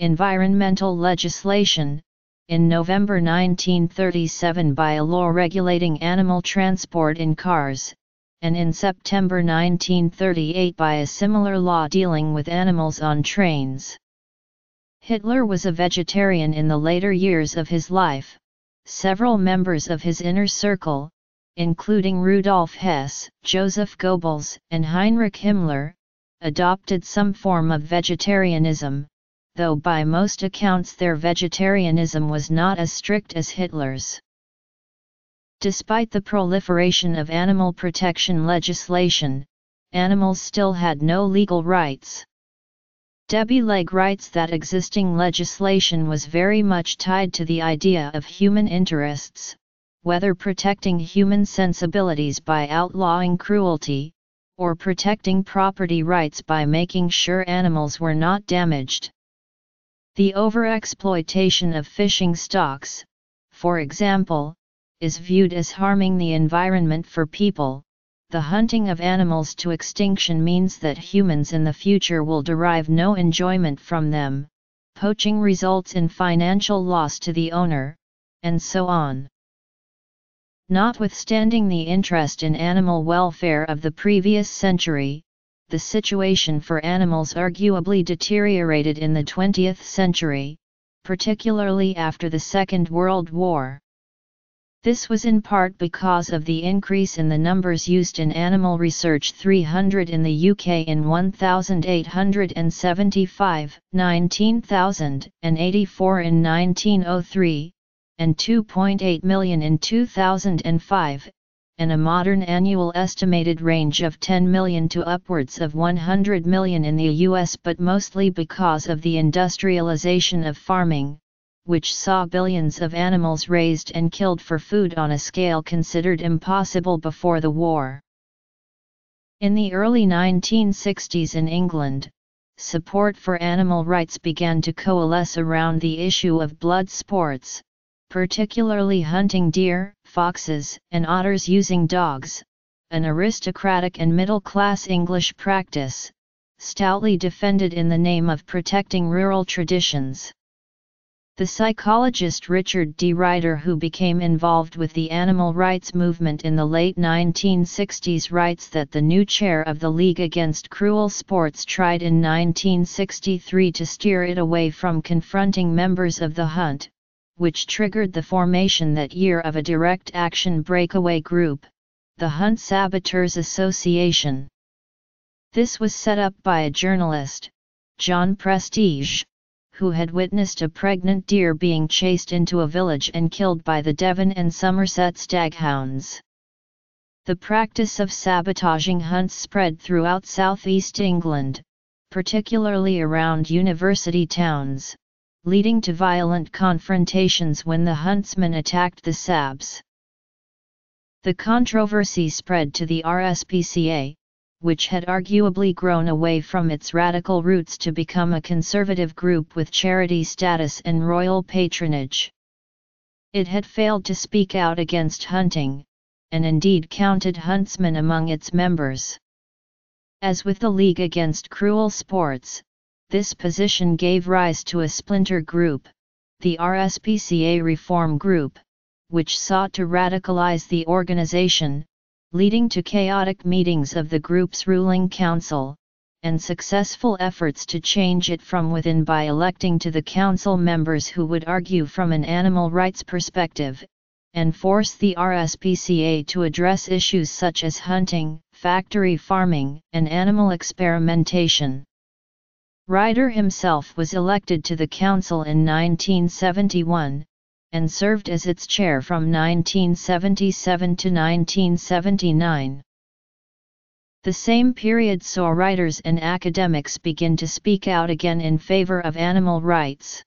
S1: environmental legislation, in November 1937 by a law regulating animal transport in cars, and in September 1938 by a similar law dealing with animals on trains. Hitler was a vegetarian in the later years of his life. Several members of his inner circle, including Rudolf Hess, Joseph Goebbels, and Heinrich Himmler, adopted some form of vegetarianism, though by most accounts their vegetarianism was not as strict as Hitler's. Despite the proliferation of animal protection legislation, animals still had no legal rights. Debbie Legge writes that existing legislation was very much tied to the idea of human interests, whether protecting human sensibilities by outlawing cruelty, or protecting property rights by making sure animals were not damaged. The overexploitation of fishing stocks, for example, is viewed as harming the environment for people. The hunting of animals to extinction means that humans in the future will derive no enjoyment from them, poaching results in financial loss to the owner, and so on. Notwithstanding the interest in animal welfare of the previous century, the situation for animals arguably deteriorated in the 20th century, particularly after the Second World War. This was in part because of the increase in the numbers used in animal research 300 in the UK in 1875, 19,084 in 1903, and 2.8 million in 2005, and a modern annual estimated range of 10 million to upwards of 100 million in the US but mostly because of the industrialization of farming, which saw billions of animals raised and killed for food on a scale considered impossible before the war. In the early 1960s in England, support for animal rights began to coalesce around the issue of blood sports, particularly hunting deer, foxes, and otters using dogs, an aristocratic and middle-class English practice, stoutly defended in the name of protecting rural traditions. The psychologist Richard D. Ryder who became involved with the animal rights movement in the late 1960s writes that the new chair of the League Against Cruel Sports tried in 1963 to steer it away from confronting members of the hunt, which triggered the formation that year of a direct action breakaway group, the Hunt Saboteurs Association. This was set up by a journalist, John Prestige who had witnessed a pregnant deer being chased into a village and killed by the Devon and Somerset staghounds. The practice of sabotaging hunts spread throughout southeast England, particularly around university towns, leading to violent confrontations when the huntsmen attacked the Sabs. The controversy spread to the RSPCA, which had arguably grown away from its radical roots to become a conservative group with charity status and royal patronage. It had failed to speak out against hunting, and indeed counted huntsmen among its members. As with the League Against Cruel Sports, this position gave rise to a splinter group, the RSPCA Reform Group, which sought to radicalize the organization, leading to chaotic meetings of the group's ruling council, and successful efforts to change it from within by electing to the council members who would argue from an animal rights perspective, and force the RSPCA to address issues such as hunting, factory farming, and animal experimentation. Ryder himself was elected to the council in 1971, and served as its chair from 1977 to 1979. The same period saw writers and academics begin to speak out again in favor of animal rights.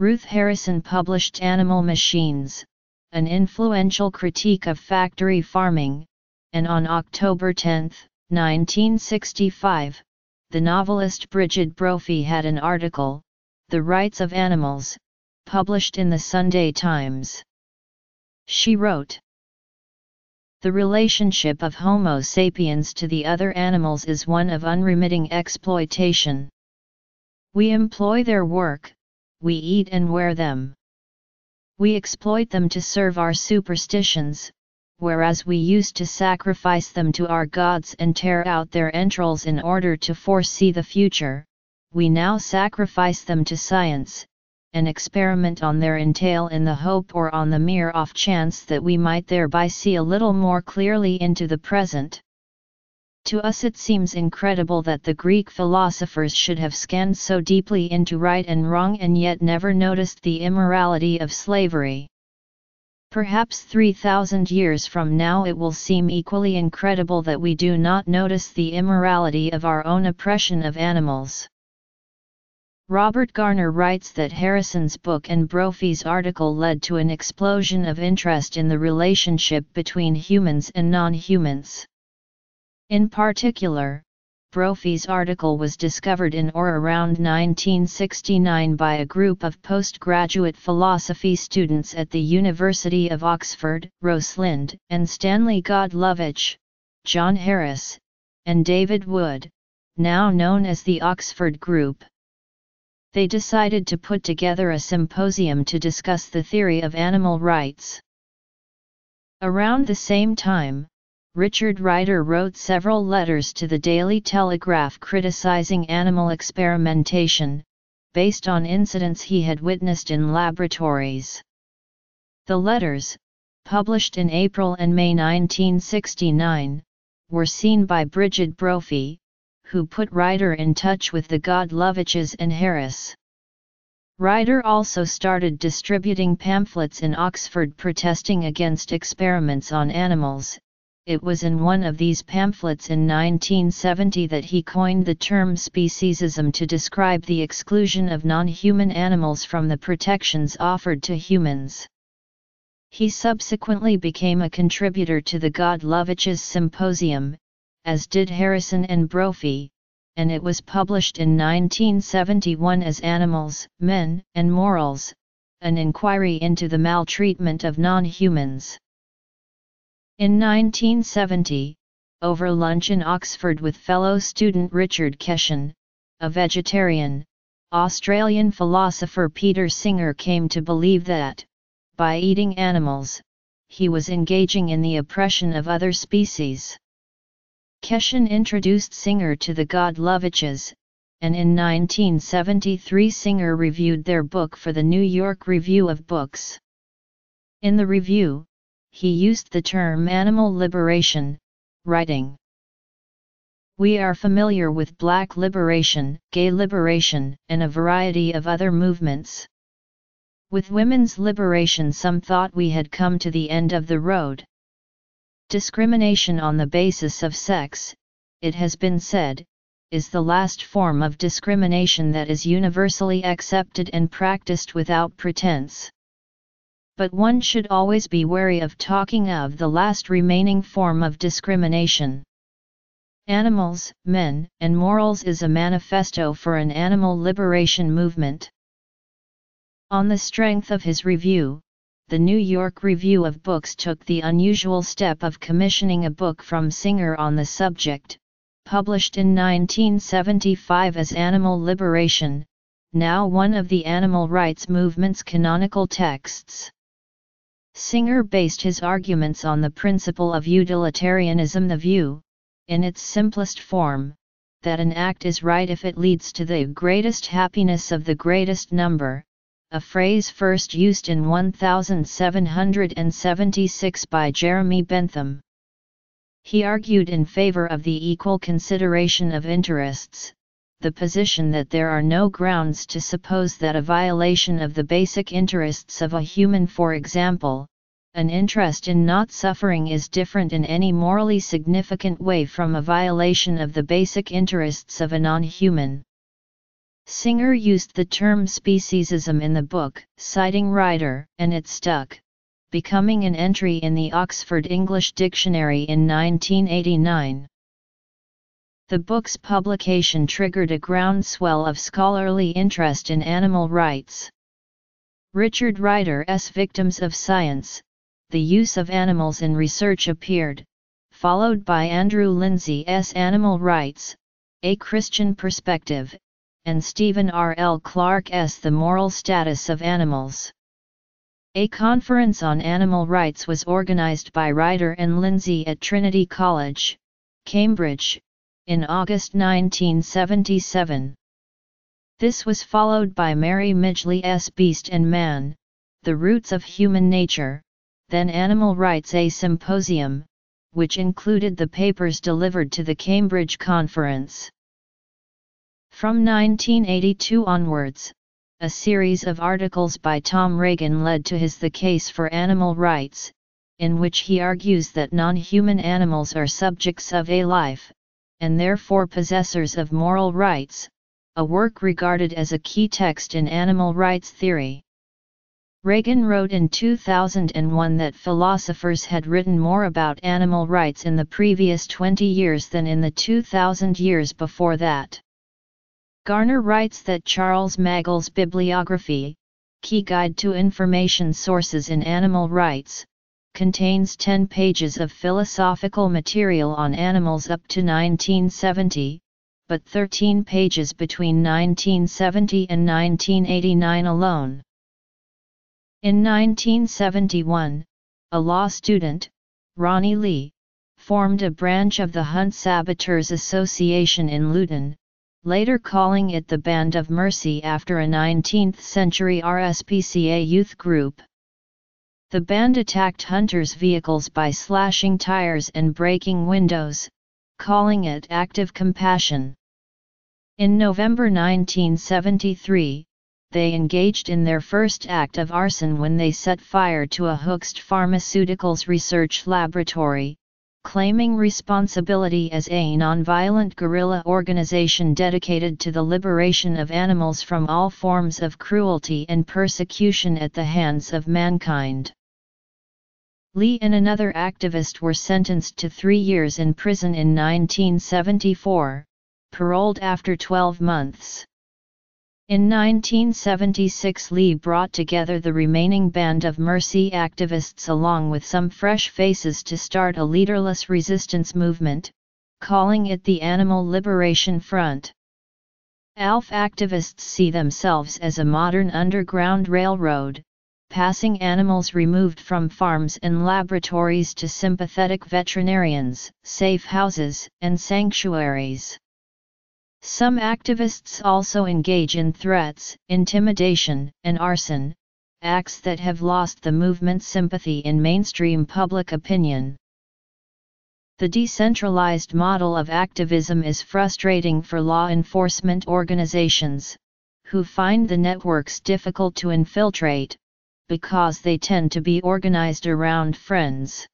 S1: Ruth Harrison published Animal Machines, an influential critique of factory farming, and on October 10, 1965, the novelist Brigid Brophy had an article, The Rights of Animals, published in the Sunday Times. She wrote, The relationship of Homo sapiens to the other animals is one of unremitting exploitation. We employ their work, we eat and wear them. We exploit them to serve our superstitions, whereas we used to sacrifice them to our gods and tear out their entrails in order to foresee the future, we now sacrifice them to science, and experiment on their entail in the hope or on the mere off chance that we might thereby see a little more clearly into the present. To us it seems incredible that the Greek philosophers should have scanned so deeply into right and wrong and yet never noticed the immorality of slavery. Perhaps 3,000 years from now it will seem equally incredible that we do not notice the immorality of our own oppression of animals. Robert Garner writes that Harrison's book and Brophy's article led to an explosion of interest in the relationship between humans and non-humans. In particular, Brophy's article was discovered in or around 1969 by a group of postgraduate philosophy students at the University of Oxford, Rosalind and Stanley Godlovitch, John Harris, and David Wood, now known as the Oxford Group they decided to put together a symposium to discuss the theory of animal rights. Around the same time, Richard Ryder wrote several letters to the Daily Telegraph criticizing animal experimentation, based on incidents he had witnessed in laboratories. The letters, published in April and May 1969, were seen by Brigid Brophy, who put Ryder in touch with the Godlovitches and Harris. Ryder also started distributing pamphlets in Oxford protesting against experiments on animals. It was in one of these pamphlets in 1970 that he coined the term speciesism to describe the exclusion of non-human animals from the protections offered to humans. He subsequently became a contributor to the Godlovitches Symposium, as did Harrison and Brophy, and it was published in 1971 as Animals, Men, and Morals, an inquiry into the maltreatment of non-humans. In 1970, over lunch in Oxford with fellow student Richard Keshen, a vegetarian, Australian philosopher Peter Singer came to believe that, by eating animals, he was engaging in the oppression of other species. Keshen introduced Singer to the god Godlovitches, and in 1973 Singer reviewed their book for the New York Review of Books. In the review, he used the term animal liberation, writing, We are familiar with black liberation, gay liberation, and a variety of other movements. With women's liberation some thought we had come to the end of the road. Discrimination on the basis of sex, it has been said, is the last form of discrimination that is universally accepted and practiced without pretense. But one should always be wary of talking of the last remaining form of discrimination. Animals, Men, and Morals is a manifesto for an animal liberation movement. On the strength of his review, the New York Review of Books took the unusual step of commissioning a book from Singer on the subject, published in 1975 as Animal Liberation, now one of the animal rights movement's canonical texts. Singer based his arguments on the principle of utilitarianism the view, in its simplest form, that an act is right if it leads to the greatest happiness of the greatest number, a phrase first used in 1776 by Jeremy Bentham. He argued in favor of the equal consideration of interests, the position that there are no grounds to suppose that a violation of the basic interests of a human for example, an interest in not suffering is different in any morally significant way from a violation of the basic interests of a non-human. Singer used the term speciesism in the book, citing Ryder, and it stuck, becoming an entry in the Oxford English Dictionary in 1989. The book's publication triggered a groundswell of scholarly interest in animal rights. Richard Ryder's Victims of Science, The Use of Animals in Research appeared, followed by Andrew Linzey's Animal Rights, A Christian Perspective, and Stephen R. L. Clark's The Moral Status of Animals. A conference on animal rights was organized by Ryder and Linzey at Trinity College, Cambridge, in August 1977. This was followed by Mary Midgley's Beast and Man, The Roots of Human Nature, then Animal Rights A Symposium, which included the papers delivered to the Cambridge Conference. From 1982 onwards, a series of articles by Tom Regan led to his The Case for Animal Rights, in which he argues that non-human animals are subjects of a life, and therefore possessors of moral rights, a work regarded as a key text in animal rights theory. Regan wrote in 2001 that philosophers had written more about animal rights in the previous 20 years than in the 2000 years before that. Garner writes that Charles Magel's bibliography, Key Guide to Information Sources in Animal Rights, contains 10 pages of philosophical material on animals up to 1970, but 13 pages between 1970 and 1989 alone. In 1971, a law student, Ronnie Lee, formed a branch of the Hunt Saboteurs Association in Luton, later calling it the Band of Mercy after a 19th-century RSPCA youth group. The band attacked hunters' vehicles by slashing tires and breaking windows, calling it active compassion. In November 1973, they engaged in their first act of arson when they set fire to a Hoechst Pharmaceuticals research laboratory, claiming responsibility as a nonviolent guerrilla organization dedicated to the liberation of animals from all forms of cruelty and persecution at the hands of mankind. Lee and another activist were sentenced to three years in prison in 1974, paroled after 12 months. In 1976 Lee brought together the remaining Band of Mercy activists along with some fresh faces to start a leaderless resistance movement, calling it the Animal Liberation Front. ALF activists see themselves as a modern underground railroad, passing animals removed from farms and laboratories to sympathetic veterinarians, safe houses, and sanctuaries. Some activists also engage in threats, intimidation, and arson, acts that have lost the movement's sympathy in mainstream public opinion. The decentralized model of activism is frustrating for law enforcement organizations, who find the networks difficult to infiltrate, because they tend to be organized around friends.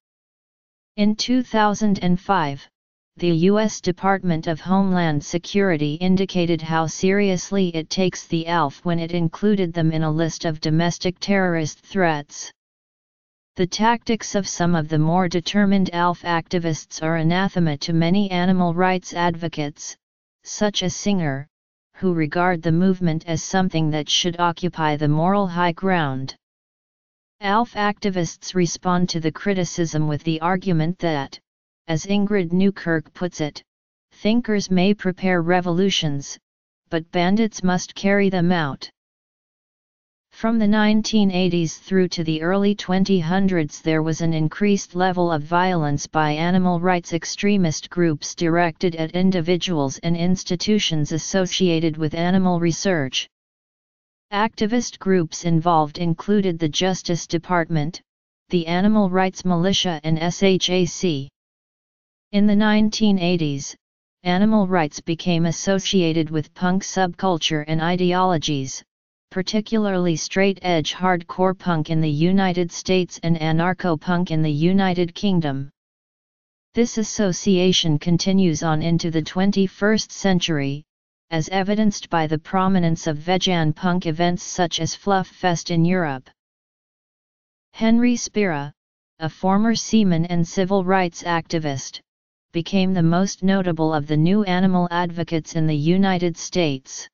S1: In 2005, the U.S. Department of Homeland Security indicated how seriously it takes the ALF when it included them in a list of domestic terrorist threats. The tactics of some of the more determined ALF activists are anathema to many animal rights advocates, such as Singer, who regard the movement as something that should occupy the moral high ground. ALF activists respond to the criticism with the argument that, as Ingrid Newkirk puts it, thinkers may prepare revolutions, but bandits must carry them out. From the 1980s through to the early 2000s there was an increased level of violence by animal rights extremist groups directed at individuals and institutions associated with animal research. Activist groups involved included the Justice Department, the Animal Rights Militia and SHAC. In the 1980s, animal rights became associated with punk subculture and ideologies, particularly straight-edge hardcore punk in the United States and anarcho-punk in the United Kingdom. This association continues on into the 21st century, as evidenced by the prominence of vegan punk events such as Fluff Fest in Europe. Henry Spira, a former seaman and civil rights activist, became the most notable of the new animal advocates in the United States.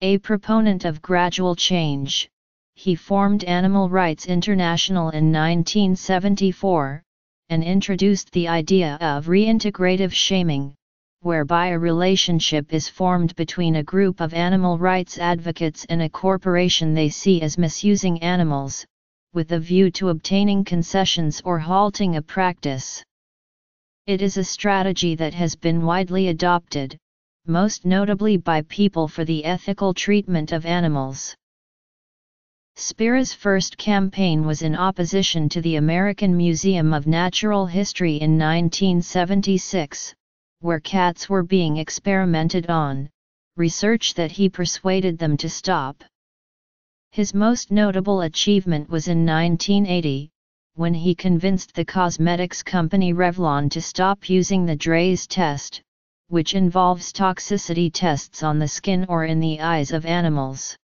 S1: A proponent of gradual change, he formed Animal Rights International in 1974, and introduced the idea of reintegrative shaming, whereby a relationship is formed between a group of animal rights advocates and a corporation they see as misusing animals, with a view to obtaining concessions or halting a practice. It is a strategy that has been widely adopted, most notably by People for the Ethical Treatment of Animals. Spira's first campaign was in opposition to the American Museum of Natural History in 1976, where cats were being experimented on, research that he persuaded them to stop. His most notable achievement was in 1980, when he convinced the cosmetics company Revlon to stop using the Draize test, which involves toxicity tests on the skin or in the eyes of animals.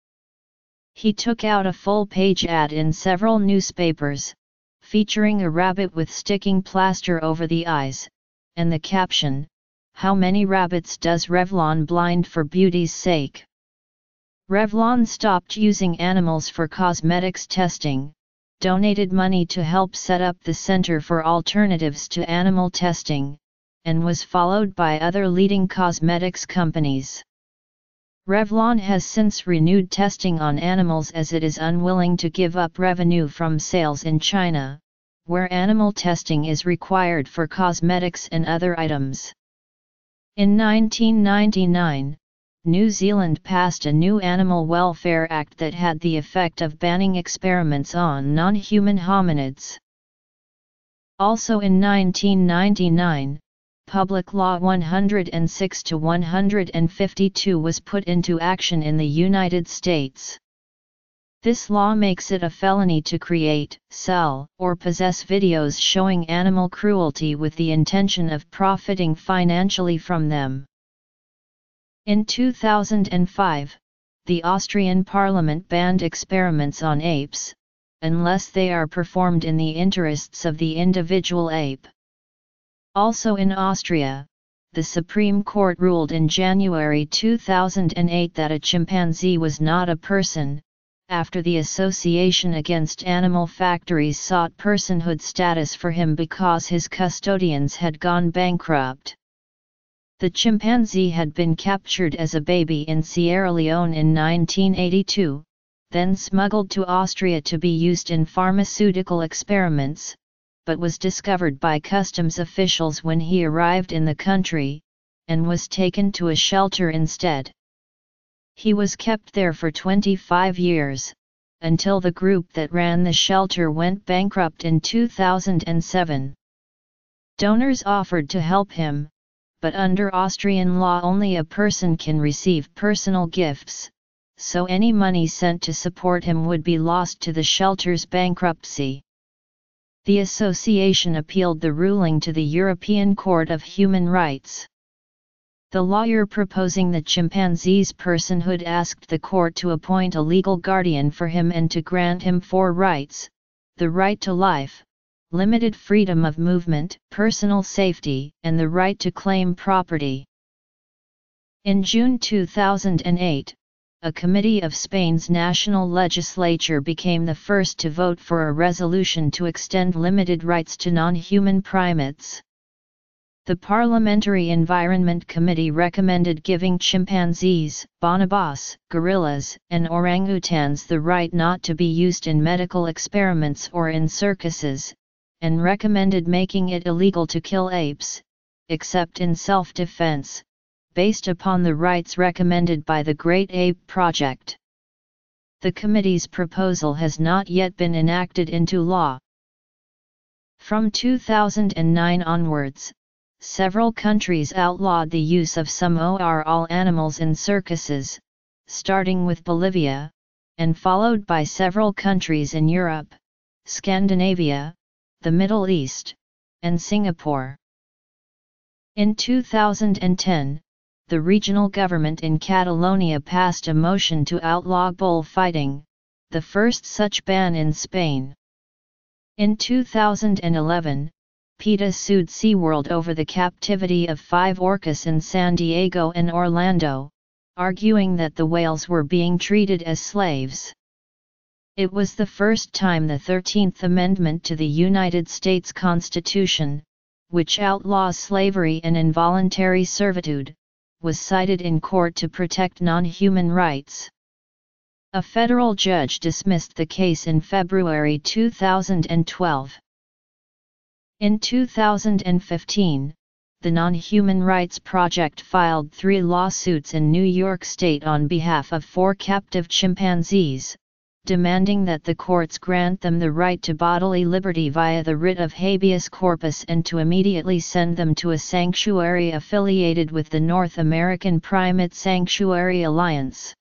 S1: He took out a full-page ad in several newspapers, featuring a rabbit with sticking plaster over the eyes, and the caption, How many rabbits does Revlon blind for beauty's sake? Revlon stopped using animals for cosmetics testing, donated money to help set up the Center for Alternatives to Animal Testing, and was followed by other leading cosmetics companies. Revlon has since renewed testing on animals as it is unwilling to give up revenue from sales in China, where animal testing is required for cosmetics and other items. In 1999, New Zealand passed a new Animal Welfare Act that had the effect of banning experiments on non-human hominids. Also in 1999, Public Law 106 to 152 was put into action in the United States. This law makes it a felony to create, sell, or possess videos showing animal cruelty with the intention of profiting financially from them. In 2005, the Austrian parliament banned experiments on apes, unless they are performed in the interests of the individual ape. Also in Austria, the Supreme Court ruled in January 2008 that a chimpanzee was not a person, after the Association Against Animal Factories sought personhood status for him because his custodians had gone bankrupt. The chimpanzee had been captured as a baby in Sierra Leone in 1982, then smuggled to Austria to be used in pharmaceutical experiments, but was discovered by customs officials when he arrived in the country, and was taken to a shelter instead. He was kept there for 25 years, until the group that ran the shelter went bankrupt in 2007. Donors offered to help him, but under Austrian law only a person can receive personal gifts, so any money sent to support him would be lost to the shelter's bankruptcy. the association appealed the ruling to the European Court of Human Rights. The lawyer proposing the chimpanzee's personhood asked the court to appoint a legal guardian for him and to grant him four rights the right to life, limited freedom of movement, personal safety, and the right to claim property. In June 2008, a committee of Spain's national legislature became the first to vote for a resolution to extend limited rights to non-human primates. The Parliamentary Environment Committee recommended giving chimpanzees, bonobos, gorillas, and orangutans the right not to be used in medical experiments or in circuses, and recommended making it illegal to kill apes, except in self-defense, based upon the rights recommended by the Great Ape Project. The committee's proposal has not yet been enacted into law. From 2009 onwards, several countries outlawed the use of some or all animals in circuses, starting with Bolivia, and followed by several countries in Europe, Scandinavia, the Middle East, and Singapore. In 2010, the regional government in Catalonia passed a motion to outlaw bullfighting, the first such ban in Spain. In 2011, PETA sued SeaWorld over the captivity of five orcas in San Diego and Orlando, arguing that the whales were being treated as slaves. It was the first time the 13th Amendment to the United States Constitution, which outlaws slavery and involuntary servitude, was cited in court to protect non-human rights. A federal judge dismissed the case in February 2012. In 2015, the Non-Human Rights Project filed three lawsuits in New York State on behalf of four captive chimpanzees, demanding that the courts grant them the right to bodily liberty via the writ of habeas corpus and to immediately send them to a sanctuary affiliated with the North American Primate Sanctuary Alliance.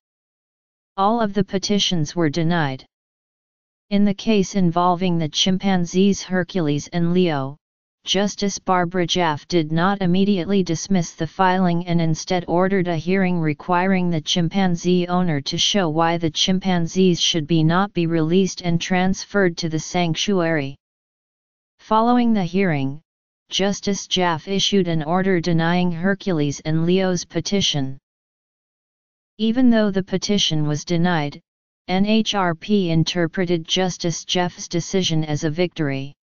S1: All of the petitions were denied. In the case involving the chimpanzees Hercules and Leo, Justice Barbara Jaffe did not immediately dismiss the filing and instead ordered a hearing requiring the chimpanzee owner to show why the chimpanzees should be not be released and transferred to the sanctuary. Following the hearing, Justice Jaffe issued an order denying Hercules and Leo's petition. Even though the petition was denied, NHRP interpreted Justice Jaffe's decision as a victory.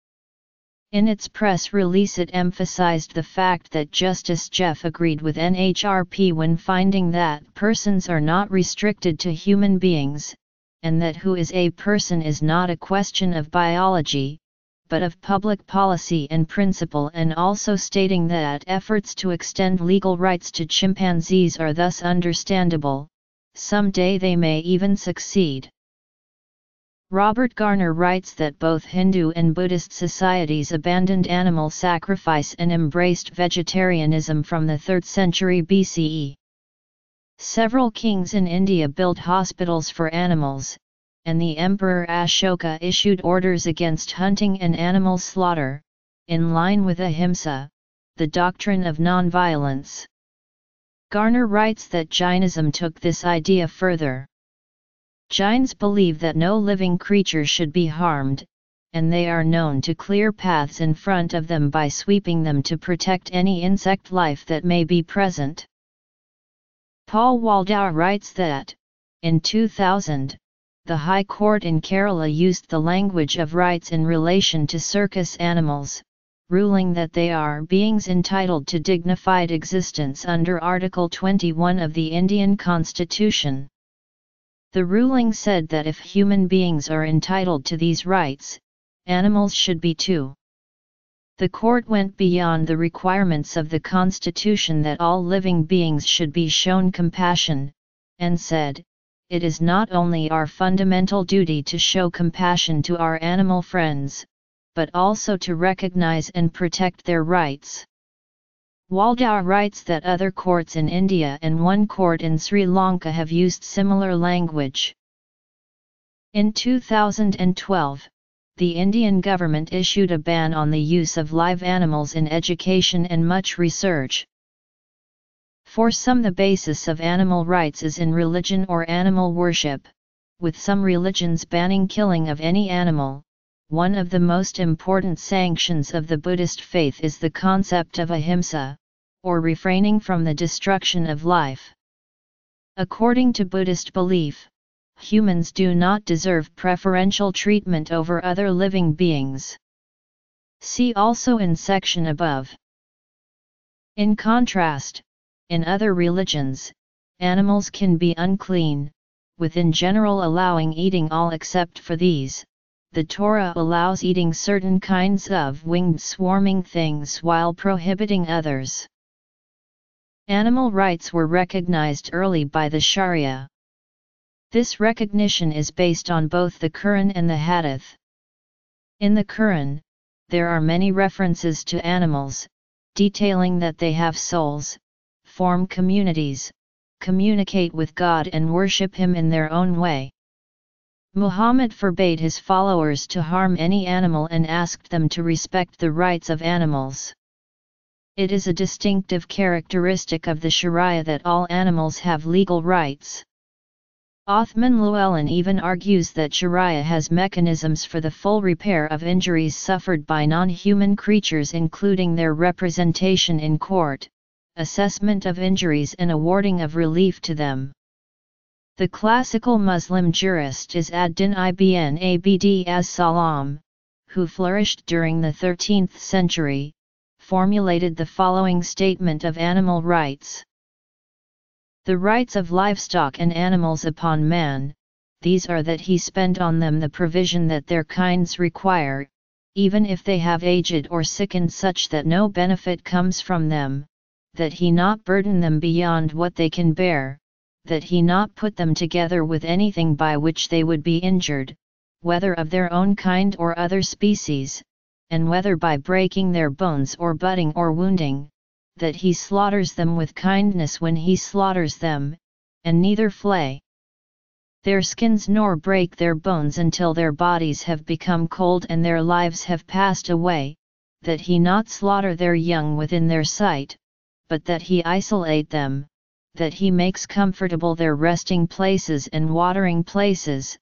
S1: In its press release it emphasized the fact that Justice Jeff agreed with NHRP when finding that persons are not restricted to human beings, and that who is a person is not a question of biology, but of public policy and principle and also stating that efforts to extend legal rights to chimpanzees are thus understandable, someday they may even succeed. Robert Garner writes that both Hindu and Buddhist societies abandoned animal sacrifice and embraced vegetarianism from the 3rd century BCE. Several kings in India built hospitals for animals, and the Emperor Ashoka issued orders against hunting and animal slaughter, in line with Ahimsa, the doctrine of nonviolence. Garner writes that Jainism took this idea further. Jains believe that no living creature should be harmed, and they are known to clear paths in front of them by sweeping them to protect any insect life that may be present. Paul Waldau writes that, in 2000, the High Court in Kerala used the language of rights in relation to circus animals, ruling that they are beings entitled to dignified existence under Article 21 of the Indian Constitution. The ruling said that if human beings are entitled to these rights, animals should be too. The court went beyond the requirements of the Constitution that all living beings should be shown compassion, and said, it is not only our fundamental duty to show compassion to our animal friends, but also to recognize and protect their rights. Waldau writes that other courts in India and one court in Sri Lanka have used similar language. In 2012, the Indian government issued a ban on the use of live animals in education and much research. For some the basis of animal rights is in religion or animal worship, with some religions banning killing of any animal. One of the most important sanctions of the Buddhist faith is the concept of ahimsa, or refraining from the destruction of life. According to Buddhist belief, humans do not deserve preferential treatment over other living beings. See also in section above. In contrast, in other religions, animals can be unclean, within general allowing eating all except for these. The Torah allows eating certain kinds of winged swarming things while prohibiting others. Animal rights were recognized early by the Sharia. This recognition is based on both the Quran and the Hadith. In the Quran, there are many references to animals, detailing that they have souls, form communities, communicate with God and worship Him in their own way. Muhammad forbade his followers to harm any animal and asked them to respect the rights of animals. It is a distinctive characteristic of the Sharia that all animals have legal rights. Othman Llewellyn even argues that Sharia has mechanisms for the full repair of injuries suffered by non-human creatures including their representation in court, assessment of injuries and awarding of relief to them. The classical Muslim jurist Izz ad-Din ibn Abd as-Salam, who flourished during the 13th century, formulated the following statement of animal rights. The rights of livestock and animals upon man, these are that he spend on them the provision that their kinds require, even if they have aged or sickened such that no benefit comes from them, that he not burden them beyond what they can bear, that he not put them together with anything by which they would be injured, whether of their own kind or other species, and whether by breaking their bones or butting or wounding, that he slaughters them with kindness when he slaughters them, and neither flay their skins nor break their bones until their bodies have become cold and their lives have passed away, that he not slaughter their young within their sight, but that he isolate them, that he makes comfortable their resting places and watering places,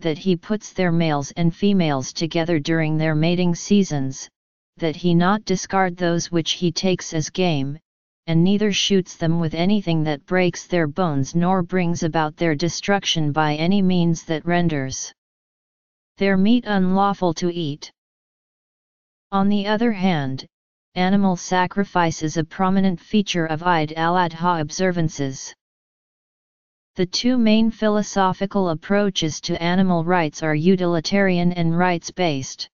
S1: that he puts their males and females together during their mating seasons, that he not discard those which he takes as game, and neither shoots them with anything that breaks their bones nor brings about their destruction by any means that renders their meat unlawful to eat. On the other hand, animal sacrifice is a prominent feature of Eid al-Adha observances. The two main philosophical approaches to animal rights are utilitarian and rights-based.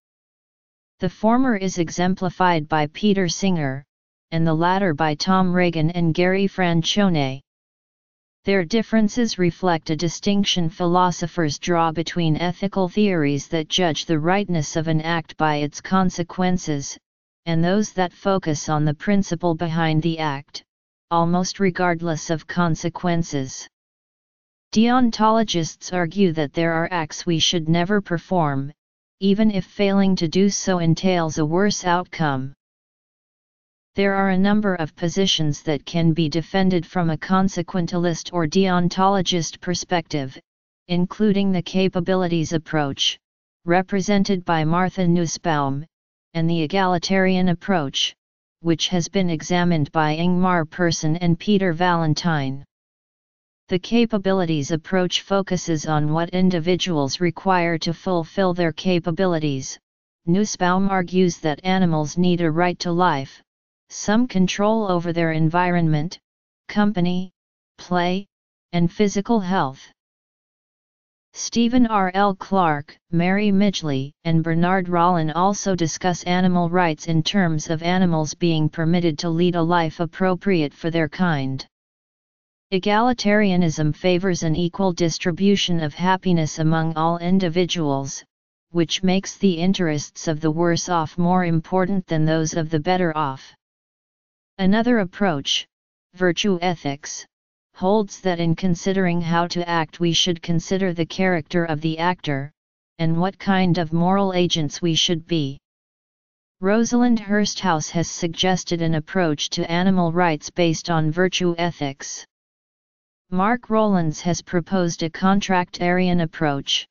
S1: The former is exemplified by Peter Singer, and the latter by Tom Regan and Gary Francione. Their differences reflect a distinction philosophers draw between ethical theories that judge the rightness of an act by its consequences, and those that focus on the principle behind the act, almost regardless of consequences. Deontologists argue that there are acts we should never perform, even if failing to do so entails a worse outcome. There are a number of positions that can be defended from a consequentialist or deontologist perspective, including the capabilities approach, represented by Martha Nussbaum, and the egalitarian approach, which has been examined by Ingmar Persson and Peter Vallentyne. The capabilities approach focuses on what individuals require to fulfill their capabilities. Nussbaum argues that animals need a right to life, some control over their environment, company, play, and physical health. Stephen R. L. Clark, Mary Midgley, and Bernard Rollin also discuss animal rights in terms of animals being permitted to lead a life appropriate for their kind. Egalitarianism favors an equal distribution of happiness among all individuals, which makes the interests of the worse off more important than those of the better off. Another approach, virtue ethics, holds that in considering how to act we should consider the character of the actor, and what kind of moral agents we should be. Rosalind Hursthouse has suggested an approach to animal rights based on virtue ethics. Mark Rowlands has proposed a contractarian approach.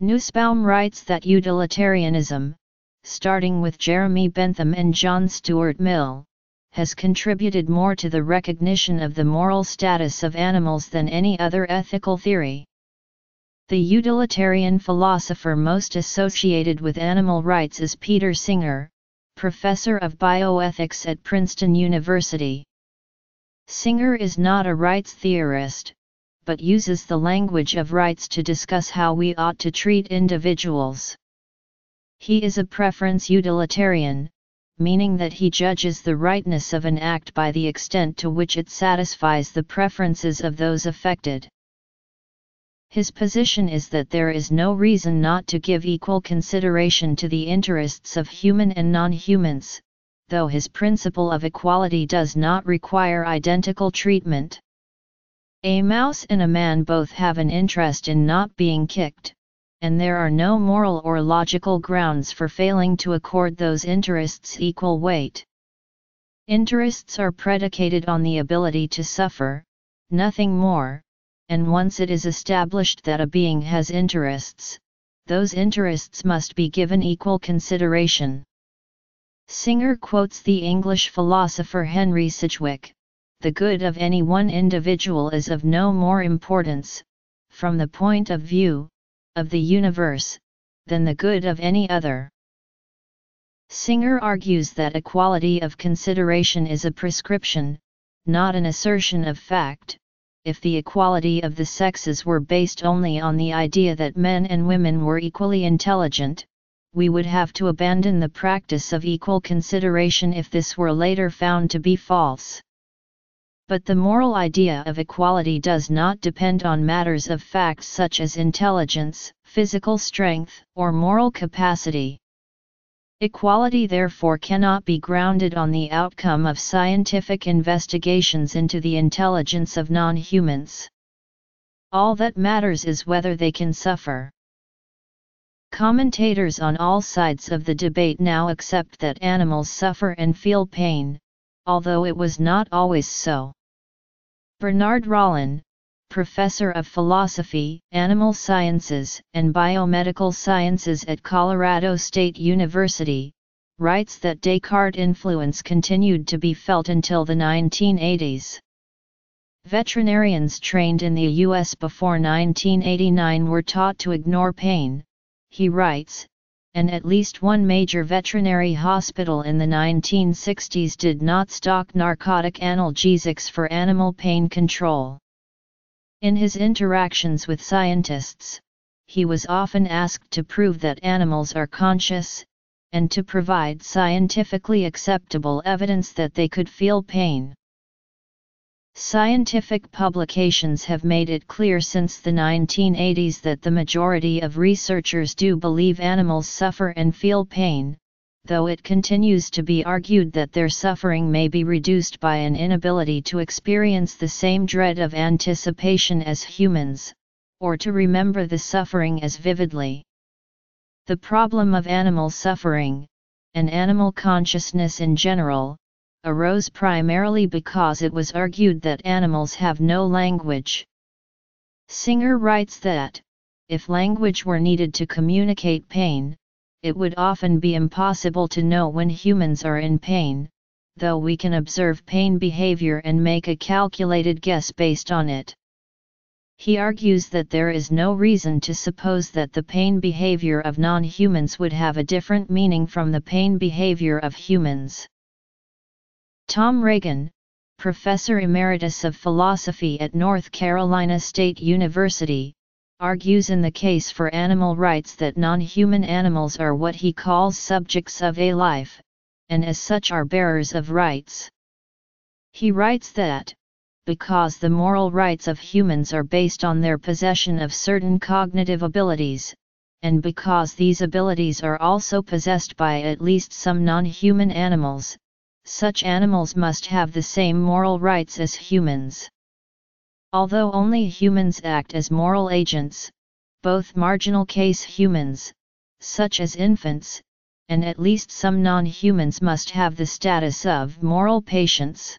S1: Nussbaum writes that utilitarianism, starting with Jeremy Bentham and John Stuart Mill, has contributed more to the recognition of the moral status of animals than any other ethical theory. The utilitarian philosopher most associated with animal rights is Peter Singer, professor of bioethics at Princeton University. Singer is not a rights theorist, but uses the language of rights to discuss how we ought to treat individuals. He is a preference utilitarian, meaning that he judges the rightness of an act by the extent to which it satisfies the preferences of those affected. His position is that there is no reason not to give equal consideration to the interests of human and non-humans, though his principle of equality does not require identical treatment. A mouse and a man both have an interest in not being kicked, and there are no moral or logical grounds for failing to accord those interests equal weight. Interests are predicated on the ability to suffer, nothing more, and once it is established that a being has interests, those interests must be given equal consideration. Singer quotes the English philosopher Henry Sidgwick, the good of any one individual is of no more importance, from the point of view, of the universe, than the good of any other. Singer argues that equality of consideration is a prescription, not an assertion of fact, if the equality of the sexes were based only on the idea that men and women were equally intelligent, we would have to abandon the practice of equal consideration if this were later found to be false. But the moral idea of equality does not depend on matters of fact such as intelligence, physical strength, or moral capacity. Equality therefore cannot be grounded on the outcome of scientific investigations into the intelligence of non-humans. All that matters is whether they can suffer. Commentators on all sides of the debate now accept that animals suffer and feel pain, although it was not always so. Bernard Rollin, professor of philosophy, animal sciences, and biomedical sciences at Colorado State University, writes that Descartes' influence continued to be felt until the 1980s. Veterinarians trained in the U.S. before 1989 were taught to ignore pain, he writes, and at least one major veterinary hospital in the 1960s did not stock narcotic analgesics for animal pain control. In his interactions with scientists, he was often asked to prove that animals are conscious, and to provide scientifically acceptable evidence that they could feel pain. Scientific publications have made it clear since the 1980s that the majority of researchers do believe animals suffer and feel pain, though it continues to be argued that their suffering may be reduced by an inability to experience the same dread of anticipation as humans, or to remember the suffering as vividly. The problem of animal suffering, and animal consciousness in general, arose primarily because it was argued that animals have no language. Singer writes that, if language were needed to communicate pain, it would often be impossible to know when humans are in pain, though we can observe pain behavior and make a calculated guess based on it. He argues that there is no reason to suppose that the pain behavior of non-humans would have a different meaning from the pain behavior of humans. Tom Regan, professor emeritus of philosophy at North Carolina State University, argues in the case for animal rights that non-human animals are what he calls subjects of a life, and as such are bearers of rights. He writes that, because the moral rights of humans are based on their possession of certain cognitive abilities, and because these abilities are also possessed by at least some non-human animals, such animals must have the same moral rights as humans. Although only humans act as moral agents, both marginal case humans, such as infants, and at least some non-humans must have the status of moral patients.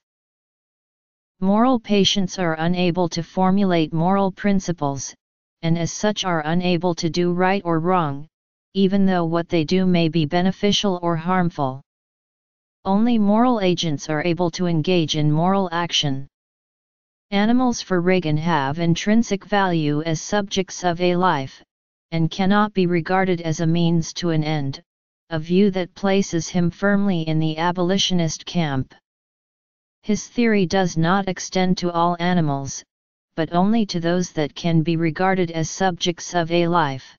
S1: Moral patients are unable to formulate moral principles, and as such are unable to do right or wrong, even though what they do may be beneficial or harmful. Only moral agents are able to engage in moral action. Animals for Regan have intrinsic value as subjects of a life, and cannot be regarded as a means to an end, a view that places him firmly in the abolitionist camp. His theory does not extend to all animals, but only to those that can be regarded as subjects of a life.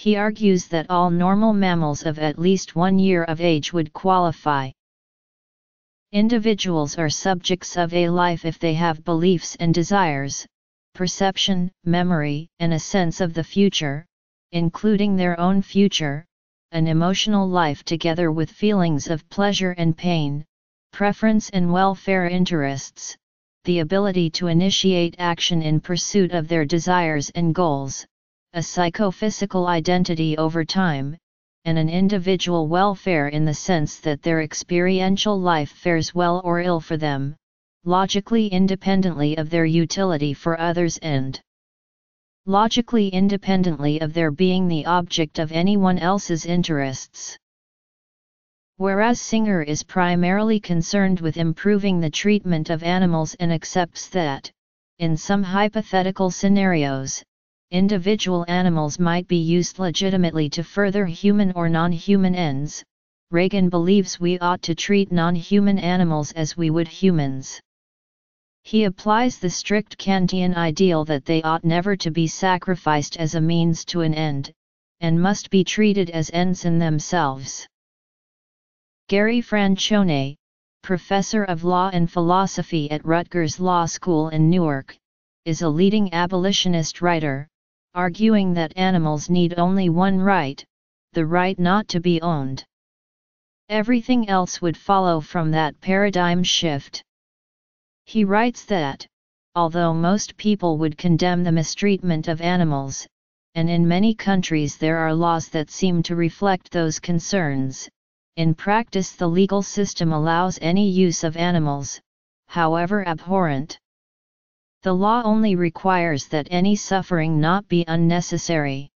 S1: He argues that all normal mammals of at least one year of age would qualify. Individuals are subjects of a life if they have beliefs and desires, perception, memory, and a sense of the future, including their own future, an emotional life together with feelings of pleasure and pain, preference and welfare interests, the ability to initiate action in pursuit of their desires and goals, a psychophysical identity over time, and an individual welfare in the sense that their experiential life fares well or ill for them, logically independently of their utility for others and logically independently of their being the object of anyone else's interests. Whereas Singer is primarily concerned with improving the treatment of animals and accepts that, in some hypothetical scenarios, individual animals might be used legitimately to further human or non-human ends, Regan believes we ought to treat non-human animals as we would humans. He applies the strict Kantian ideal that they ought never to be sacrificed as a means to an end, and must be treated as ends in themselves. Gary Francione, professor of law and philosophy at Rutgers Law School in Newark, is a leading abolitionist writer, arguing that animals need only one right, the right not to be owned. Everything else would follow from that paradigm shift. He writes that, although most people would condemn the mistreatment of animals, and in many countries there are laws that seem to reflect those concerns, in practice the legal system allows any use of animals, however abhorrent. The law only requires that any suffering not be unnecessary.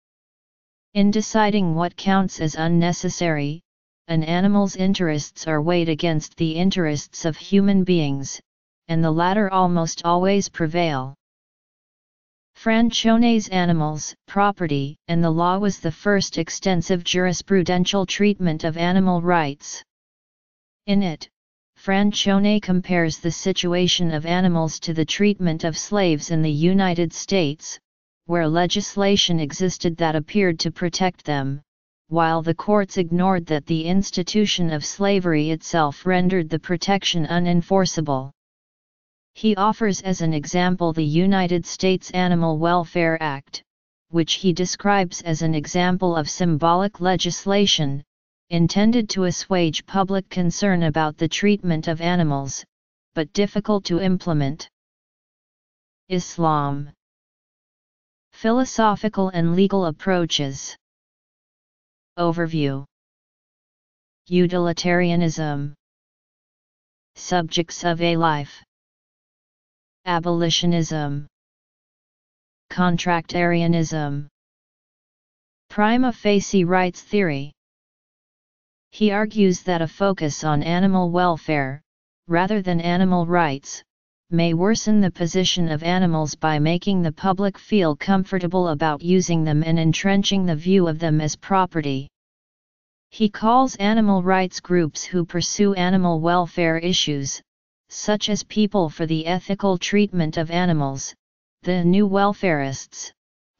S1: In deciding what counts as unnecessary, an animal's interests are weighed against the interests of human beings, and the latter almost always prevail. Francione's Animals, Property, and the Law was the first extensive jurisprudential treatment of animal rights. In it, Francione compares the situation of animals to the treatment of slaves in the United States, where legislation existed that appeared to protect them, while the courts ignored that the institution of slavery itself rendered the protection unenforceable. He offers as an example the United States Animal Welfare Act, which he describes as an example of symbolic legislation, intended to assuage public concern about the treatment of animals, but difficult to implement. Islam. Philosophical and legal approaches. Overview. Utilitarianism. Subjects of a life. Abolitionism. Contractarianism. Prima facie rights theory he argues that a focus on animal welfare, rather than animal rights, may worsen the position of animals by making the public feel comfortable about using them and entrenching the view of them as property. He calls animal rights groups who pursue animal welfare issues, such as People for the Ethical Treatment of Animals, the New Welfarists,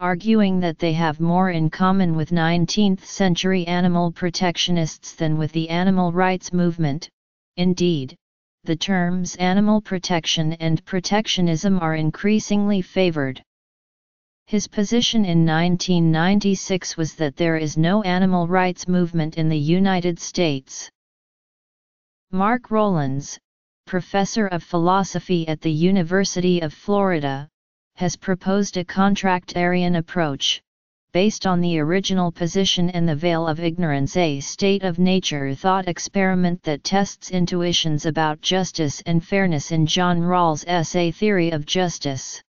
S1: arguing that they have more in common with 19th-century animal protectionists than with the animal rights movement. Indeed, the terms animal protection and protectionism are increasingly favored. His position in 1996 was that there is no animal rights movement in the United States. Mark Rowlands, professor of philosophy at the University of Florida, has proposed a contractarian approach, based on the original position and the veil of ignorance a state of nature thought experiment that tests intuitions about justice and fairness in John Rawls' essay Theory of Justice.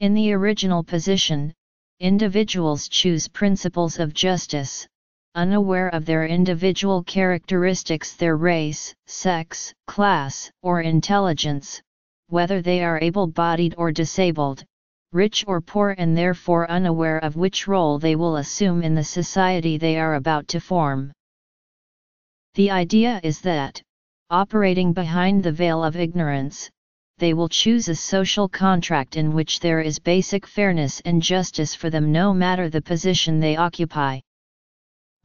S1: In the original position, individuals choose principles of justice, unaware of their individual characteristics their race, sex, class, or intelligence, whether they are able-bodied or disabled, rich or poor and therefore unaware of which role they will assume in the society they are about to form. The idea is that, operating behind the veil of ignorance, they will choose a social contract in which there is basic fairness and justice for them no matter the position they occupy.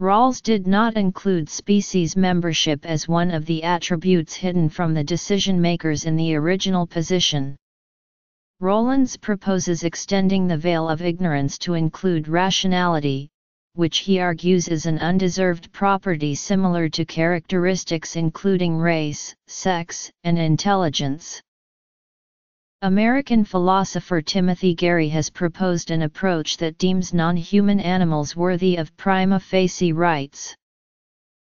S1: Rawls did not include species membership as one of the attributes hidden from the decision makers in the original position. Rowlands proposes extending the veil of ignorance to include rationality, which he argues is an undeserved property similar to characteristics including race, sex, and intelligence. American philosopher Timothy Garry has proposed an approach that deems non-human animals worthy of prima facie rights.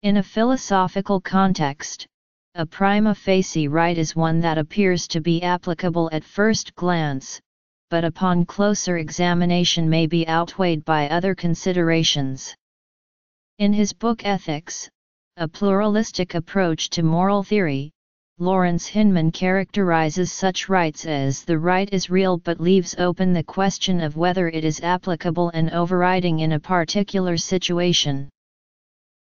S1: In a philosophical context, a prima facie right is one that appears to be applicable at first glance, but upon closer examination may be outweighed by other considerations. In his book Ethics, A Pluralistic Approach to Moral Theory, Lawrence Hinman characterizes such rights as the right is real but leaves open the question of whether it is applicable and overriding in a particular situation.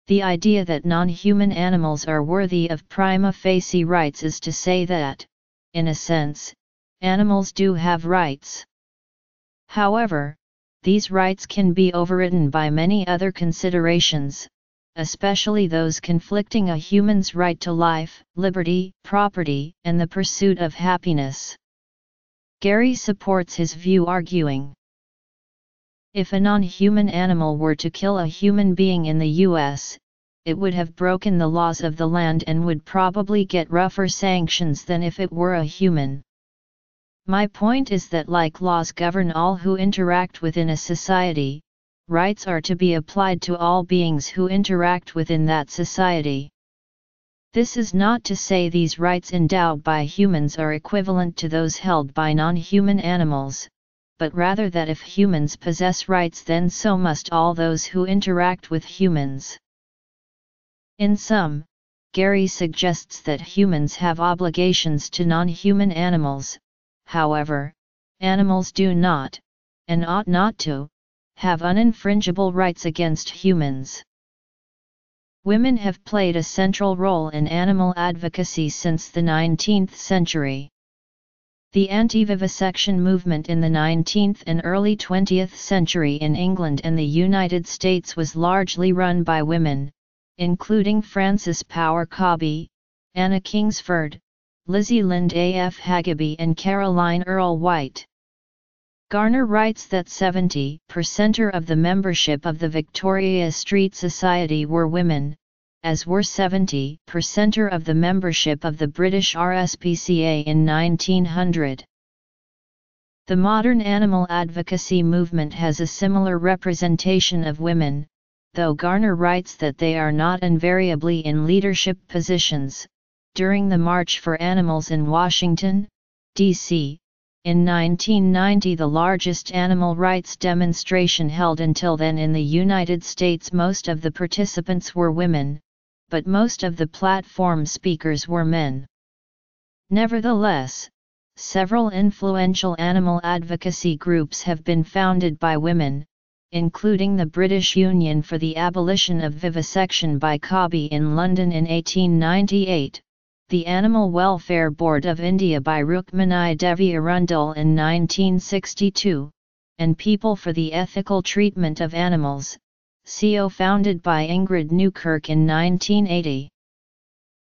S1: The idea that non-human animals are worthy of prima facie rights is to say that, in a sense, animals do have rights. However, these rights can be overridden by many other considerations, especially those conflicting a human's right to life, liberty, property, and the pursuit of happiness. Gary supports his view arguing, if a non-human animal were to kill a human being in the US, it would have broken the laws of the land and would probably get rougher sanctions than if it were a human. My point is that like laws govern all who interact within a society, rights are to be applied to all beings who interact within that society. This is not to say these rights endowed by humans are equivalent to those held by non-human animals, but rather that if humans possess rights then so must all those who interact with humans. In sum, Gary suggests that humans have obligations to non-human animals, however, animals do not, and ought not to, have uninfringible rights against humans. Women have played a central role in animal advocacy since the 19th century. The anti-vivisection movement in the 19th and early 20th century in England and the United States was largely run by women, including Frances Power Cobbe, Anna Kingsford, Lizzy Lind af Hageby and Caroline Earle White. Garner writes that 70% of the membership of the Victoria Street Society were women, as were 70% of the membership of the British RSPCA in 1900. The modern animal advocacy movement has a similar representation of women, though Garner writes that they are not invariably in leadership positions. During the March for Animals in Washington, D.C., in 1990 the largest animal rights demonstration held until then in the United States most of the participants were women, but most of the platform speakers were men. Nevertheless, several influential animal advocacy groups have been founded by women, including the British Union for the Abolition of Vivisection by Cobbe in London in 1898, the Animal Welfare Board of India by Rukmini Devi Arundale in 1962, and People for the Ethical Treatment of Animals, CO founded by Ingrid Newkirk in 1980.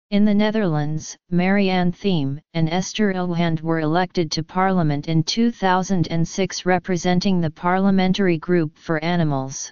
S1: In the Netherlands, Marianne Thieme and Esther Ouwehand were elected to Parliament in 2006 representing the Parliamentary Group for Animals.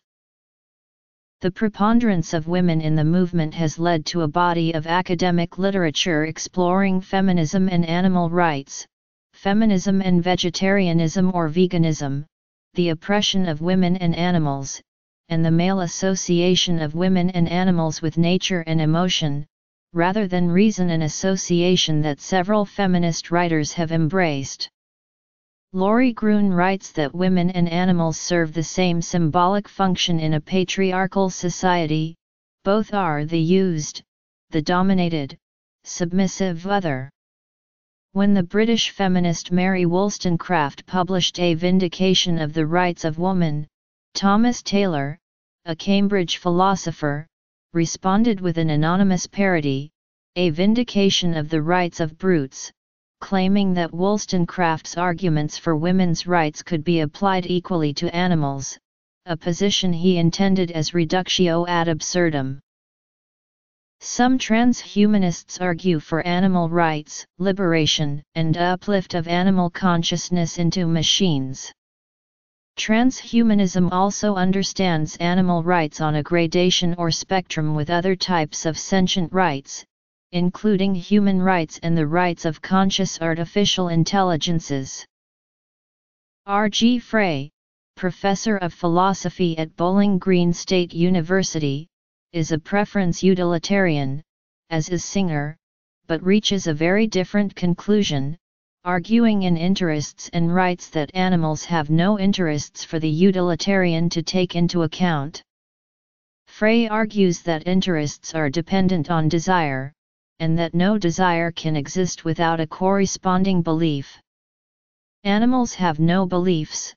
S1: The preponderance of women in the movement has led to a body of academic literature exploring feminism and animal rights, feminism and vegetarianism or veganism, the oppression of women and animals, and the male association of women and animals with nature and emotion, rather than reason and association that several feminist writers have embraced. Lori Gruen writes that women and animals serve the same symbolic function in a patriarchal society, both are the used, the dominated, submissive other. When the British feminist Mary Wollstonecraft published A Vindication of the Rights of Woman, Thomas Taylor, a Cambridge philosopher, responded with an anonymous parody, A Vindication of the Rights of Brutes, claiming that Wollstonecraft's arguments for women's rights could be applied equally to animals, a position he intended as reductio ad absurdum. Some transhumanists argue for animal rights, liberation, and uplift of animal consciousness into machines. Transhumanism also understands animal rights on a gradation or spectrum with other types of sentient rights, including human rights and the rights of conscious artificial intelligences. R. G. Frey, professor of philosophy at Bowling Green State University, is a preference utilitarian, as is Singer, but reaches a very different conclusion, arguing in interests and rights that animals have no interests for the utilitarian to take into account. Frey argues that interests are dependent on desire, and that no desire can exist without a corresponding belief. Animals have no beliefs,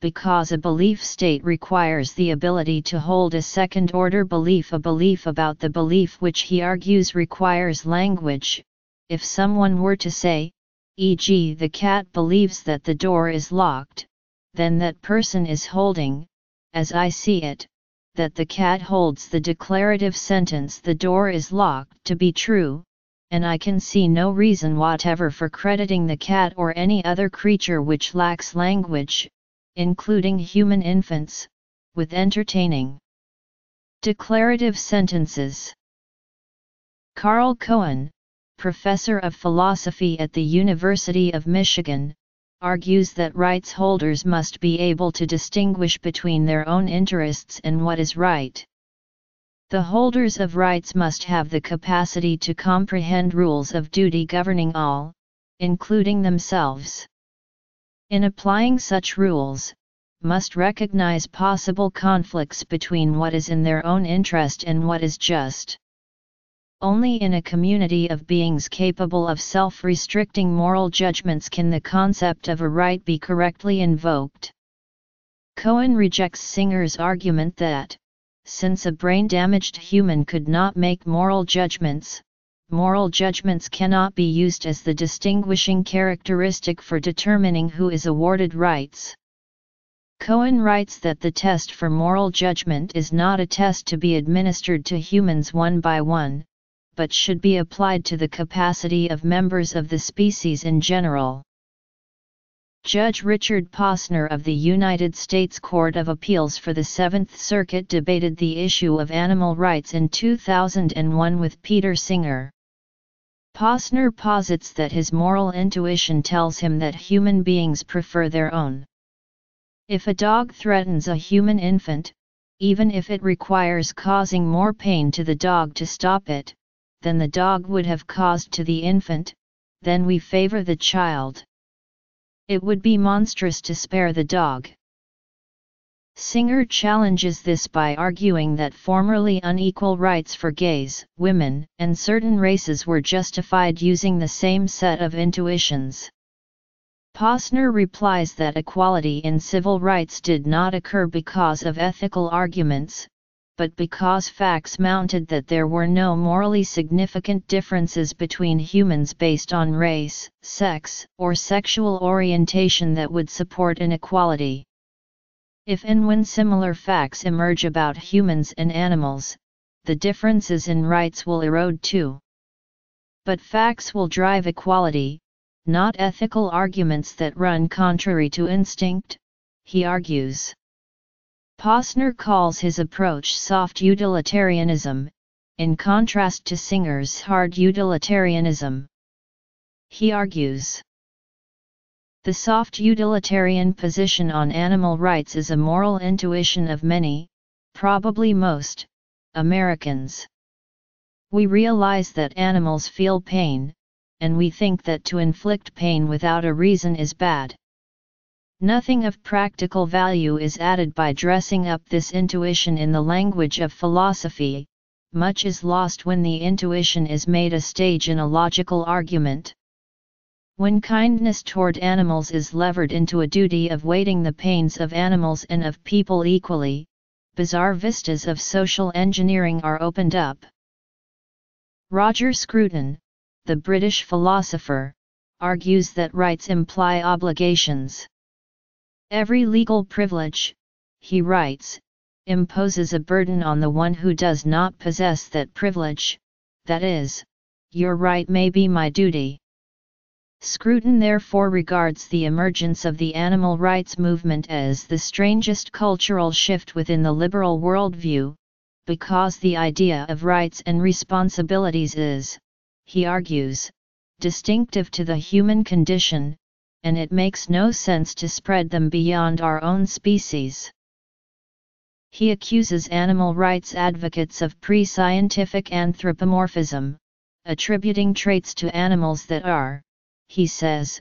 S1: because a belief state requires the ability to hold a second-order belief a belief about the belief which he argues requires language, if someone were to say, e.g. the cat believes that the door is locked, then that person is holding, as I see it, that the cat holds the declarative sentence the door is locked to be true, and I can see no reason whatever for crediting the cat or any other creature which lacks language, including human infants, with entertaining declarative sentences. Carl Cohen, professor of philosophy at the University of Michigan, argues that rights holders must be able to distinguish between their own interests and what is right. The holders of rights must have the capacity to comprehend rules of duty governing all, including themselves in applying such rules, must recognize possible conflicts between what is in their own interest and what is just. Only in a community of beings capable of self-restricting moral judgments can the concept of a right be correctly invoked. Cohen rejects Singer's argument that, since a brain-damaged human could not make moral judgments, moral judgments cannot be used as the distinguishing characteristic for determining who is awarded rights. Cohen writes that the test for moral judgment is not a test to be administered to humans one by one, but should be applied to the capacity of members of the species in general. Judge Richard Posner of the United States Court of Appeals for the Seventh Circuit debated the issue of animal rights in 2001 with Peter Singer. Posner posits that his moral intuition tells him that human beings prefer their own. If a dog threatens a human infant, even if it requires causing more pain to the dog to stop it, than the dog would have caused to the infant, then we favor the child. It would be monstrous to spare the dog. Singer challenges this by arguing that formerly unequal rights for gays, women, and certain races were justified using the same set of intuitions. Posner replies that equality in civil rights did not occur because of ethical arguments, but because facts mounted that there were no morally significant differences between humans based on race, sex, or sexual orientation that would support inequality. If and when similar facts emerge about humans and animals, the differences in rights will erode too. But facts will drive equality, not ethical arguments that run contrary to instinct, he argues. Posner calls his approach soft utilitarianism, in contrast to Singer's hard utilitarianism. He argues The soft utilitarian position on animal rights is a moral intuition of many, probably most, Americans. We realize that animals feel pain, and we think that to inflict pain without a reason is bad. Nothing of practical value is added by dressing up this intuition in the language of philosophy, much is lost when the intuition is made a stage in a logical argument. When kindness toward animals is levered into a duty of weighting the pains of animals and of people equally, bizarre vistas of social engineering are opened up. Roger Scruton, the British philosopher, argues that rights imply obligations. Every legal privilege, he writes, imposes a burden on the one who does not possess that privilege, that is, your right may be my duty. Scruton therefore regards the emergence of the animal rights movement as the strangest cultural shift within the liberal worldview, because the idea of rights and responsibilities is, he argues, distinctive to the human condition, and it makes no sense to spread them beyond our own species. He accuses animal rights advocates of pre-scientific anthropomorphism, attributing traits to animals that are, he says,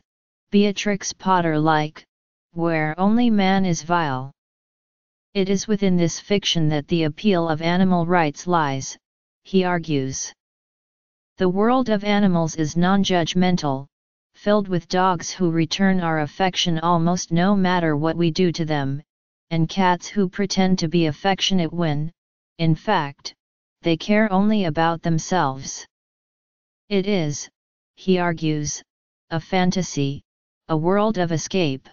S1: Beatrix Potter-like, where only man is vile. It is within this fiction that the appeal of animal rights lies, he argues. The world of animals is non-judgmental, filled with dogs who return our affection almost no matter what we do to them, and cats who pretend to be affectionate when, in fact, they care only about themselves. It is, he argues, a fantasy, a world of escape.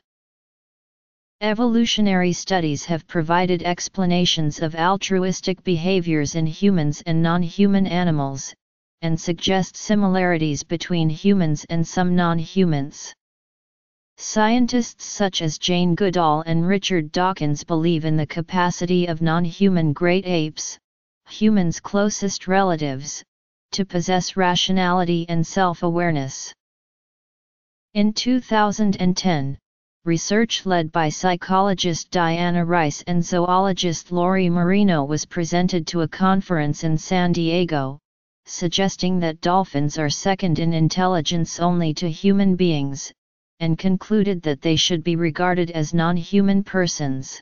S1: Evolutionary studies have provided explanations of altruistic behaviors in humans and non-human animals, and suggest similarities between humans and some non-humans. Scientists such as Jane Goodall and Richard Dawkins believe in the capacity of non-human great apes, humans' closest relatives, to possess rationality and self-awareness. In 2010, research led by psychologist Diana Reiss and zoologist Lori Marino was presented to a conference in San Diego, suggesting that dolphins are second in intelligence only to human beings, and concluded that they should be regarded as non-human persons.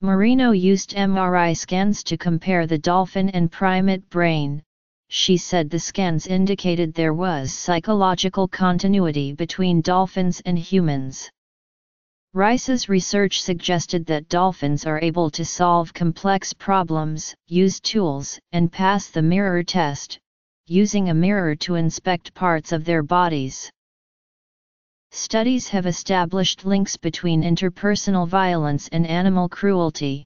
S1: Marino used MRI scans to compare the dolphin and primate brain. She said the scans indicated there was psychological continuity between dolphins and humans. Reiss's research suggested that dolphins are able to solve complex problems, use tools, and pass the mirror test, using a mirror to inspect parts of their bodies. Studies have established links between interpersonal violence and animal cruelty.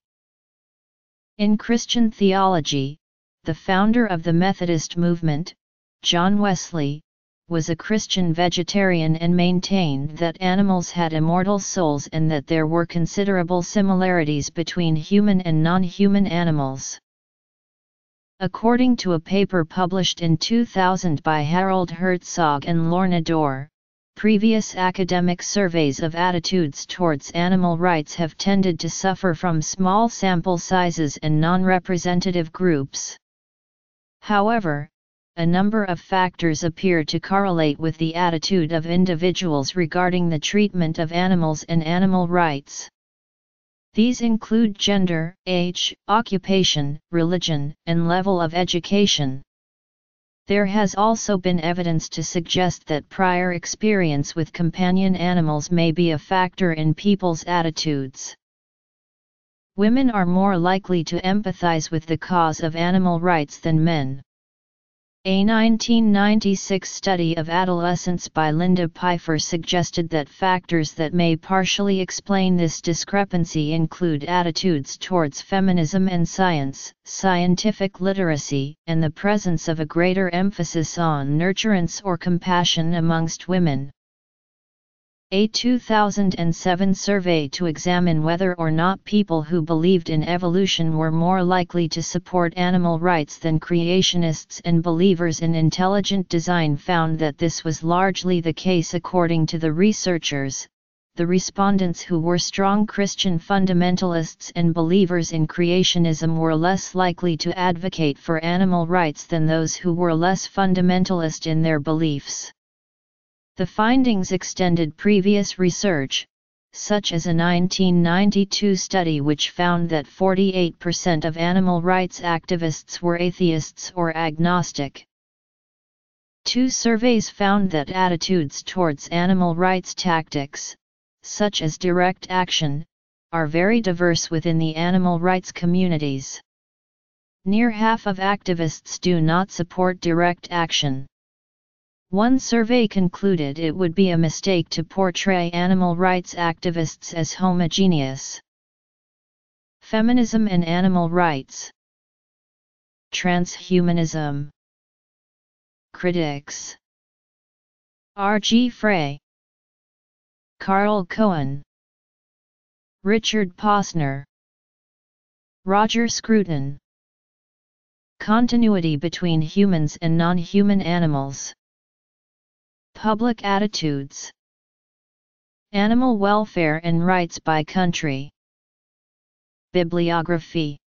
S1: In Christian theology, the founder of the Methodist movement, John Wesley, was a Christian vegetarian and maintained that animals had immortal souls and that there were considerable similarities between human and non-human animals. According to a paper published in 2000 by Harold Herzog and Lorna Dorr, previous academic surveys of attitudes towards animal rights have tended to suffer from small sample sizes and non-representative groups. However, a number of factors appear to correlate with the attitude of individuals regarding the treatment of animals and animal rights. These include gender, age, occupation, religion, and level of education. There has also been evidence to suggest that prior experience with companion animals may be a factor in people's attitudes. Women are more likely to empathize with the cause of animal rights than men. A 1996 study of adolescence by Linda Pifer suggested that factors that may partially explain this discrepancy include attitudes towards feminism and science, scientific literacy, and the presence of a greater emphasis on nurturance or compassion amongst women. A 2007 survey to examine whether or not people who believed in evolution were more likely to support animal rights than creationists and believers in intelligent design found that this was largely the case according to the researchers. The respondents who were strong Christian fundamentalists and believers in creationism were less likely to advocate for animal rights than those who were less fundamentalist in their beliefs. The findings extended previous research, such as a 1992 study which found that 48% of animal rights activists were atheists or agnostic. Two surveys found that attitudes towards animal rights tactics, such as direct action, are very diverse within the animal rights communities. Near half of activists do not support direct action. One survey concluded it would be a mistake to portray animal rights activists as homogeneous. Feminism and animal rights. Transhumanism. Critics. R. G. Frey. Carl Cohen. Richard Posner. Roger Scruton. Continuity between humans and non-human animals. Public attitudes. Animal welfare and rights by country. Bibliography